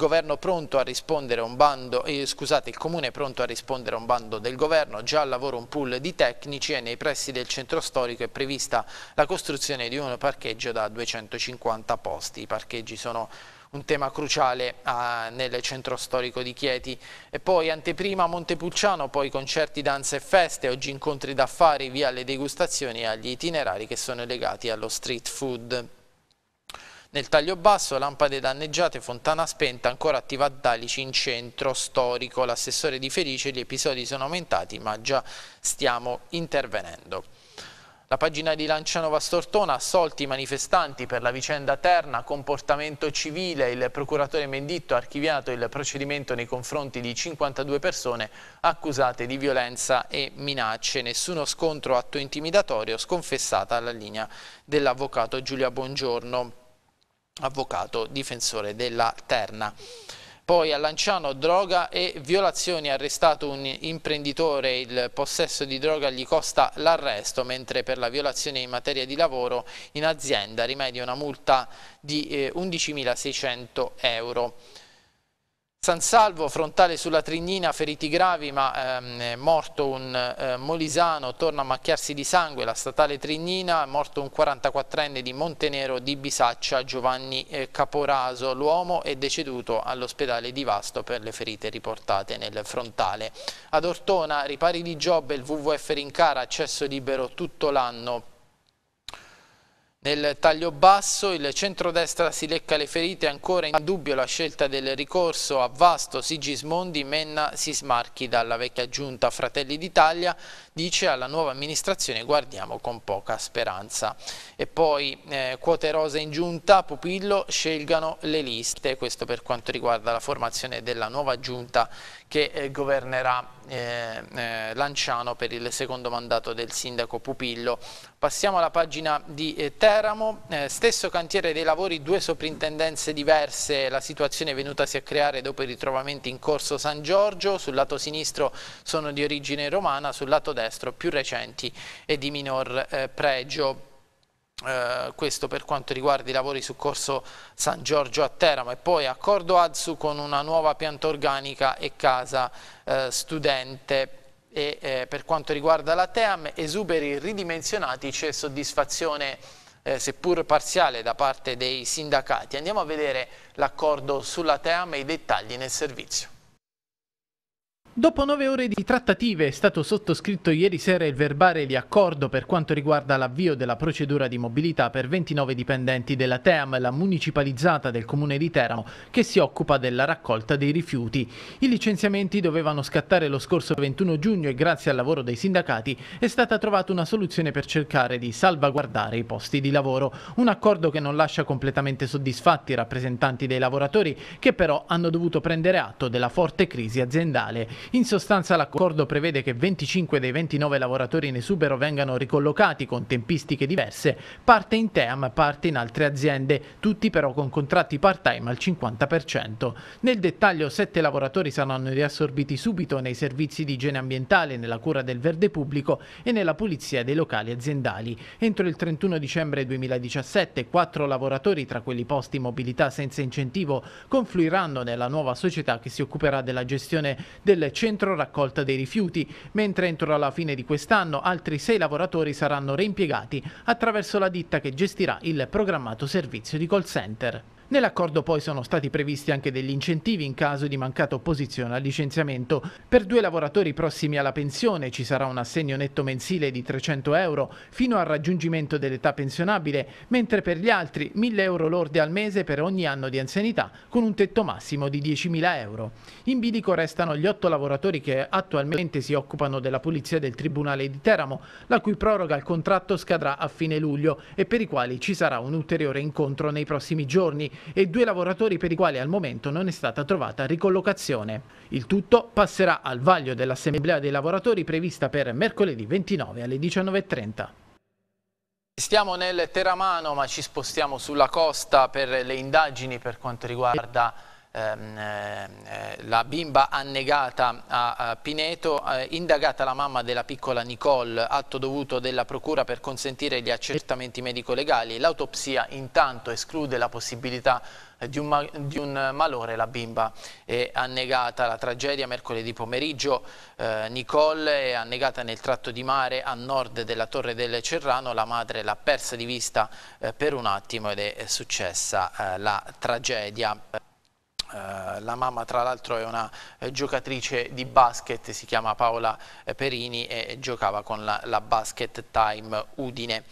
bando, eh, scusate, il comune è pronto a rispondere a un bando del governo, già al lavoro un pool di tecnici e nei pressi del centro storico è prevista la costruzione di un parcheggio da 250 posti, i parcheggi sono un tema cruciale ah, nel centro storico di Chieti. E poi anteprima Montepulciano, poi concerti, danze e feste, oggi incontri d'affari via le degustazioni e agli itinerari che sono legati allo street food. Nel taglio basso, lampade danneggiate, fontana spenta, ancora attiva a Dalici in centro storico. L'assessore di Felice, gli episodi sono aumentati ma già stiamo intervenendo. La pagina di Lanciano Stortona, assolti i manifestanti per la vicenda Terna, comportamento civile, il procuratore Menditto ha archiviato il procedimento nei confronti di 52 persone accusate di violenza e minacce. Nessuno scontro atto intimidatorio, sconfessata alla linea dell'avvocato Giulia Bongiorno avvocato difensore della Terna. Poi a Lanciano droga e violazioni, arrestato un imprenditore, il possesso di droga gli costa l'arresto, mentre per la violazione in materia di lavoro in azienda rimedia una multa di eh, 11.600 euro. San Salvo, frontale sulla Trignina, feriti gravi ma ehm, morto un eh, molisano, torna a macchiarsi di sangue, la statale Trignina, morto un 44enne di Montenero di Bisaccia, Giovanni eh, Caporaso, l'uomo è deceduto all'ospedale di Vasto per le ferite riportate nel frontale. Ad Ortona, ripari di job, il WWF Rincara, accesso libero tutto l'anno nel taglio basso il centrodestra si lecca le ferite, ancora in dubbio la scelta del ricorso a Vasto, Sigismondi, Menna si smarchi dalla vecchia giunta Fratelli d'Italia, dice alla nuova amministrazione guardiamo con poca speranza. E poi eh, quote rose in giunta, Pupillo scelgano le liste, questo per quanto riguarda la formazione della nuova giunta che eh, governerà eh, eh, Lanciano per il secondo mandato del sindaco Pupillo. Passiamo alla pagina di eh, Teramo, eh, stesso cantiere dei lavori, due soprintendenze diverse, la situazione è venutasi a creare dopo i ritrovamenti in corso San Giorgio, sul lato sinistro sono di origine romana, sul lato destro più recenti e di minor eh, pregio. Eh, questo per quanto riguarda i lavori su corso San Giorgio a Teramo e poi accordo Adsu con una nuova pianta organica e casa eh, studente e eh, per quanto riguarda la TEAM esuberi ridimensionati c'è soddisfazione eh, seppur parziale da parte dei sindacati. Andiamo a vedere l'accordo sulla TEAM e i dettagli nel servizio. Dopo nove ore di trattative è stato sottoscritto ieri sera il verbale di accordo per quanto riguarda l'avvio della procedura di mobilità per 29 dipendenti della TEAM, la municipalizzata del comune di Teramo, che si occupa della raccolta dei rifiuti. I licenziamenti dovevano scattare lo scorso 21 giugno e grazie al lavoro dei sindacati è stata trovata una soluzione per cercare di salvaguardare i posti di lavoro. Un accordo che non lascia completamente soddisfatti i rappresentanti dei lavoratori che però hanno dovuto prendere atto della forte crisi aziendale. In sostanza l'accordo prevede che 25 dei 29 lavoratori in esubero vengano ricollocati con tempistiche diverse, parte in TEAM, parte in altre aziende, tutti però con contratti part-time al 50%. Nel dettaglio 7 lavoratori saranno riassorbiti subito nei servizi di igiene ambientale, nella cura del verde pubblico e nella pulizia dei locali aziendali. Entro il 31 dicembre 2017 4 lavoratori tra quelli posti in mobilità senza incentivo confluiranno nella nuova società che si occuperà della gestione del centro raccolta dei rifiuti, mentre entro la fine di quest'anno altri sei lavoratori saranno reimpiegati attraverso la ditta che gestirà il programmato servizio di call center. Nell'accordo poi sono stati previsti anche degli incentivi in caso di mancata opposizione al licenziamento. Per due lavoratori prossimi alla pensione ci sarà un assegno netto mensile di 300 euro fino al raggiungimento dell'età pensionabile, mentre per gli altri 1000 euro lordi al mese per ogni anno di anzianità con un tetto massimo di 10.000 euro. In bilico restano gli otto lavoratori che attualmente si occupano della pulizia del Tribunale di Teramo, la cui proroga al contratto scadrà a fine luglio e per i quali ci sarà un ulteriore incontro nei prossimi giorni e due lavoratori per i quali al momento non è stata trovata ricollocazione. Il tutto passerà al vaglio dell'Assemblea dei lavoratori prevista per mercoledì 29 alle 19.30. Stiamo nel Teramano ma ci spostiamo sulla costa per le indagini per quanto riguarda la bimba annegata a, Pineto, eh, indagata la mamma della piccola Nicole, atto dovuto della procura per consentire gli accertamenti medico-legali. L'autopsia intanto esclude la possibilità di un, di un, malore. La bimba è annegata la tragedia mercoledì pomeriggio. Eh, Nicole è annegata nel tratto di mare a nord della torre del Cerrano. La madre l'ha persa di vista eh, per un attimo ed è successa eh, la tragedia Uh, la mamma tra l'altro è una eh, giocatrice di basket, si chiama Paola eh, Perini e giocava con la, la Basket Time Udine.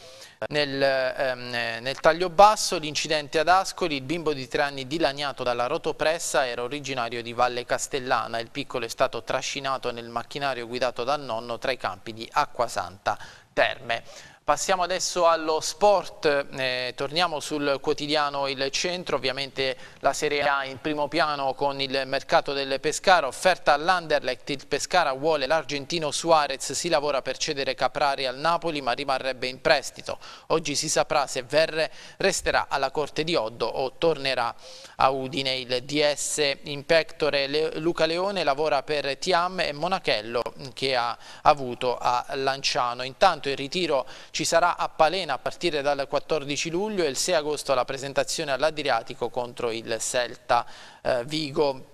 Nel, ehm, nel taglio basso l'incidente ad Ascoli, il bimbo di tre anni dilaniato dalla rotopressa era originario di Valle Castellana, il piccolo è stato trascinato nel macchinario guidato dal nonno tra i campi di Acquasanta Terme. Passiamo adesso allo sport, eh, torniamo sul quotidiano Il Centro, ovviamente la Serie A in primo piano con il mercato del Pescara, offerta all'Anderlecht, il Pescara vuole l'argentino Suarez, si lavora per cedere Caprari al Napoli ma rimarrebbe in prestito, oggi si saprà se Verre resterà alla Corte di Oddo o tornerà a Udine, il DS in pectore Luca Leone lavora per Tiam e Monachello che ha avuto a Lanciano, intanto il ritiro ci sarà a Palena a partire dal 14 luglio e il 6 agosto la presentazione all'Adriatico contro il Celta eh, Vigo.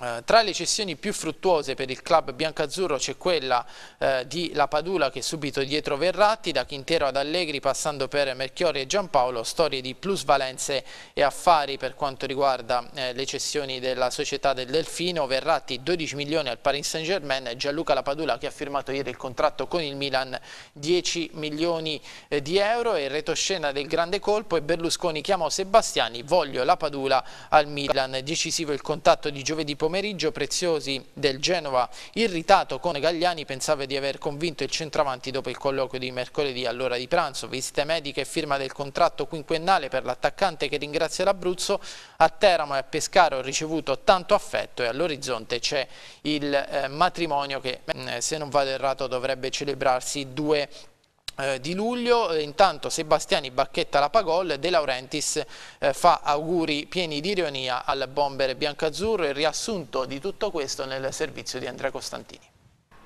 Eh, tra le cessioni più fruttuose per il club biancazzurro c'è quella eh, di La Padula che subito dietro Verratti, da Quintero ad Allegri passando per Merchiori e Giampaolo, storie di plusvalenze e affari per quanto riguarda eh, le cessioni della società del Delfino, Verratti 12 milioni al Paris Saint Germain, Gianluca La Padula che ha firmato ieri il contratto con il Milan 10 milioni eh, di euro. E retoscena del grande colpo e Berlusconi chiamò Sebastiani, voglio La Padula al Milan, decisivo il contatto di giovedì pomeriggio pomeriggio Preziosi del Genova irritato con Gagliani pensava di aver convinto il centravanti dopo il colloquio di mercoledì all'ora di pranzo, visite mediche e firma del contratto quinquennale per l'attaccante che ringrazia l'Abruzzo, a Teramo e a Pescara ho ricevuto tanto affetto e all'orizzonte c'è il eh, matrimonio che eh, se non vado errato dovrebbe celebrarsi due di luglio, eh, intanto Sebastiani bacchetta la Pagol, De Laurentiis eh, fa auguri pieni di ironia al bomber biancazzurro e riassunto di tutto questo nel servizio di Andrea Costantini.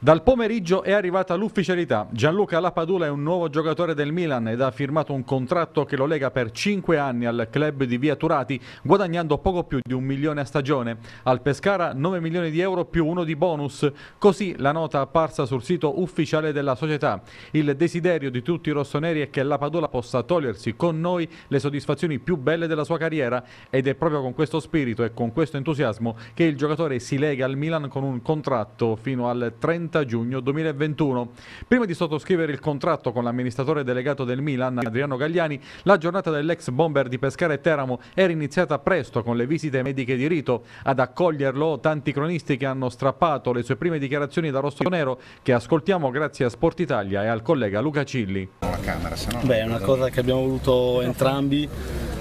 Dal pomeriggio è arrivata l'ufficialità. Gianluca Lapadula è un nuovo giocatore del Milan ed ha firmato un contratto che lo lega per 5 anni al club di Via Turati, guadagnando poco più di un milione a stagione. Al Pescara 9 milioni di euro più uno di bonus. Così la nota apparsa sul sito ufficiale della società. Il desiderio di tutti i rossoneri è che Lapadula possa togliersi con noi le soddisfazioni più belle della sua carriera ed è proprio con questo spirito e con questo entusiasmo che il giocatore si lega al Milan con un contratto fino al 30 30 giugno 2021. Prima di sottoscrivere il contratto con l'amministratore delegato del Milan, Adriano Gagliani, la giornata dell'ex bomber di Pescara e Teramo era iniziata presto con le visite mediche di rito. Ad accoglierlo tanti cronisti che hanno strappato le sue prime dichiarazioni da rosso nero che ascoltiamo grazie a Sport Italia e al collega Luca Cilli. Beh, è una cosa che abbiamo voluto entrambi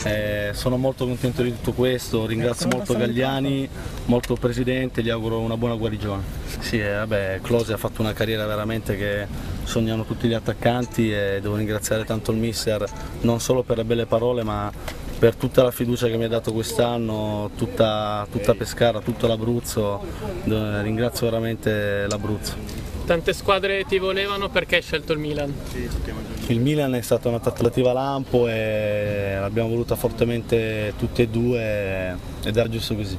eh, sono molto contento di tutto questo, ringrazio molto Gagliani, molto il Presidente, gli auguro una buona guarigione. Sì, eh, vabbè, Close ha fatto una carriera veramente che sognano tutti gli attaccanti e devo ringraziare tanto il mister non solo per le belle parole ma per tutta la fiducia che mi ha dato quest'anno, tutta, tutta Pescara, tutto l'Abruzzo, ringrazio veramente l'Abruzzo. Tante squadre ti volevano perché hai scelto il Milan? Il Milan è stata una trattativa lampo e l'abbiamo voluta fortemente tutte e due ed era giusto così.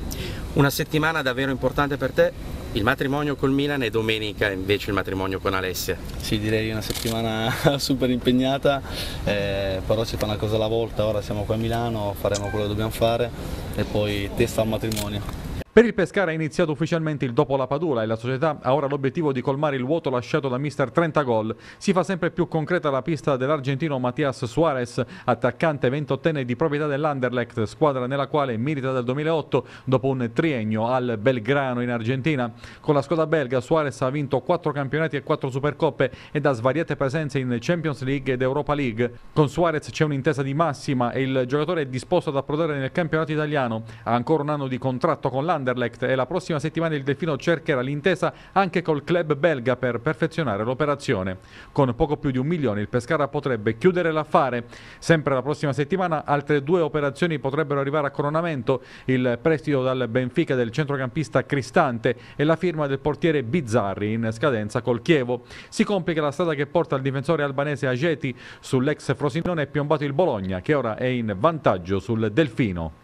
Una settimana davvero importante per te, il matrimonio col Milan e domenica invece il matrimonio con Alessia. Sì, direi una settimana [laughs] super impegnata, eh, però si fa una cosa alla volta, ora siamo qua a Milano, faremo quello che dobbiamo fare e poi testa al matrimonio. Per il Pescara è iniziato ufficialmente il dopo la Padula e la società ha ora l'obiettivo di colmare il vuoto lasciato da mister 30 gol. Si fa sempre più concreta la pista dell'argentino Mattias Suarez, attaccante 28enne di proprietà dell'Anderlecht, squadra nella quale milita dal 2008 dopo un triennio al Belgrano in Argentina. Con la squadra belga Suarez ha vinto 4 campionati e 4 supercoppe ed ha svariate presenze in Champions League ed Europa League. Con Suarez c'è un'intesa di massima e il giocatore è disposto ad approdare nel campionato italiano. Ha ancora un anno di contratto con l'Anderlecht dell'Anderlecht e la prossima settimana il Delfino cercherà l'intesa anche col club belga per perfezionare l'operazione. Con poco più di un milione il Pescara potrebbe chiudere l'affare. Sempre la prossima settimana altre due operazioni potrebbero arrivare a coronamento, il prestito dal Benfica del centrocampista Cristante e la firma del portiere Bizzarri in scadenza col Chievo. Si complica la strada che porta il difensore albanese Ageti sull'ex Frosinone e piombato il Bologna che ora è in vantaggio sul Delfino.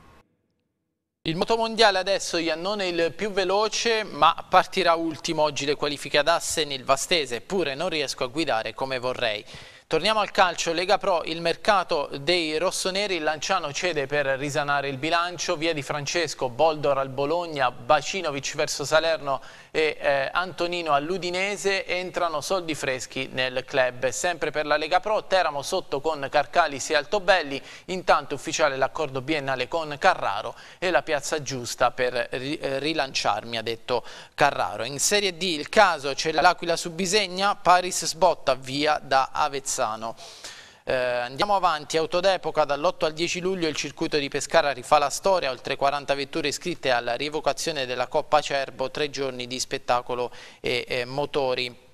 Il motomondiale adesso Iannone il più veloce ma partirà ultimo oggi le qualifiche ad Assen il Vastese eppure non riesco a guidare come vorrei. Torniamo al calcio, Lega Pro, il mercato dei rossoneri, Lanciano cede per risanare il bilancio, via di Francesco, Boldor al Bologna, Bacinovic verso Salerno e eh, Antonino all'Udinese, entrano soldi freschi nel club. Sempre per la Lega Pro, Teramo sotto con Carcalis e Altobelli, intanto ufficiale l'accordo biennale con Carraro e la piazza giusta per eh, rilanciarmi, ha detto Carraro. In Serie D il caso c'è l'Aquila su Bisegna, Paris sbotta via da Avezzano. Avezzano. Eh, andiamo avanti, auto d'epoca, dall'8 al 10 luglio il circuito di Pescara rifà la storia, oltre 40 vetture iscritte alla rievocazione della Coppa Cerbo, tre giorni di spettacolo e, e motori.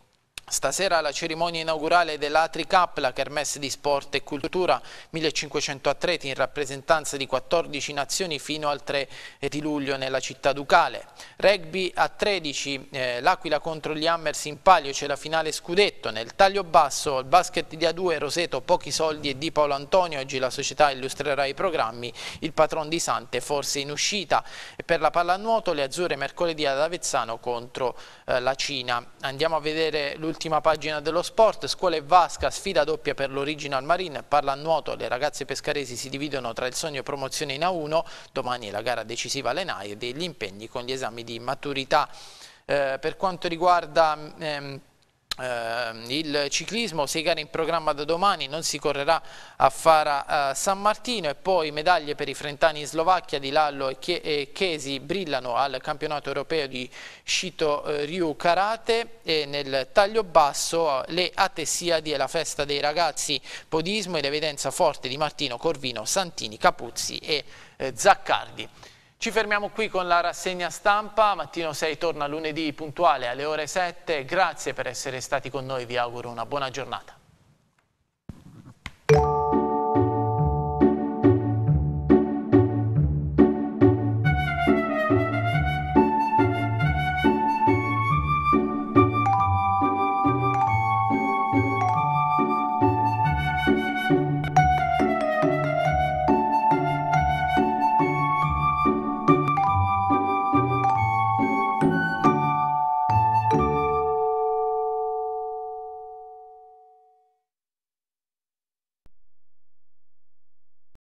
Stasera la cerimonia inaugurale dell'Atri Cup, la kermesse di sport e cultura, 1500 atleti in rappresentanza di 14 nazioni fino al 3 di luglio nella città ducale. Rugby a 13, eh, l'Aquila contro gli Hammers in palio, c'è la finale scudetto. Nel taglio basso, il basket di A2, Roseto, pochi soldi e di Paolo Antonio, oggi la società illustrerà i programmi, il patron di Sante forse in uscita. E per la pallanuoto le azzurre mercoledì ad Avezzano contro eh, la Cina. Andiamo a vedere l'ultimo Ultima pagina dello sport, Scuola e Vasca, sfida doppia per l'Original Marine, parla a nuoto, le ragazze pescaresi si dividono tra il sogno promozione in A1, domani la gara decisiva alle NAI e degli impegni con gli esami di maturità. Eh, per quanto riguarda... Ehm, il ciclismo, sei gare in programma da domani, non si correrà a Fara uh, San Martino e poi medaglie per i frentani in Slovacchia di Lallo e, Chiesi brillano al campionato europeo di Shito uh, Ryu Karate e nel taglio basso le Atessiadi e la festa dei ragazzi podismo e l'evidenza forte di Martino Corvino, Santini, Capuzzi e eh, Zaccardi. Ci fermiamo qui con la rassegna stampa, Mattino 6 torna lunedì puntuale alle ore 7, grazie per essere stati con noi, vi auguro una buona giornata.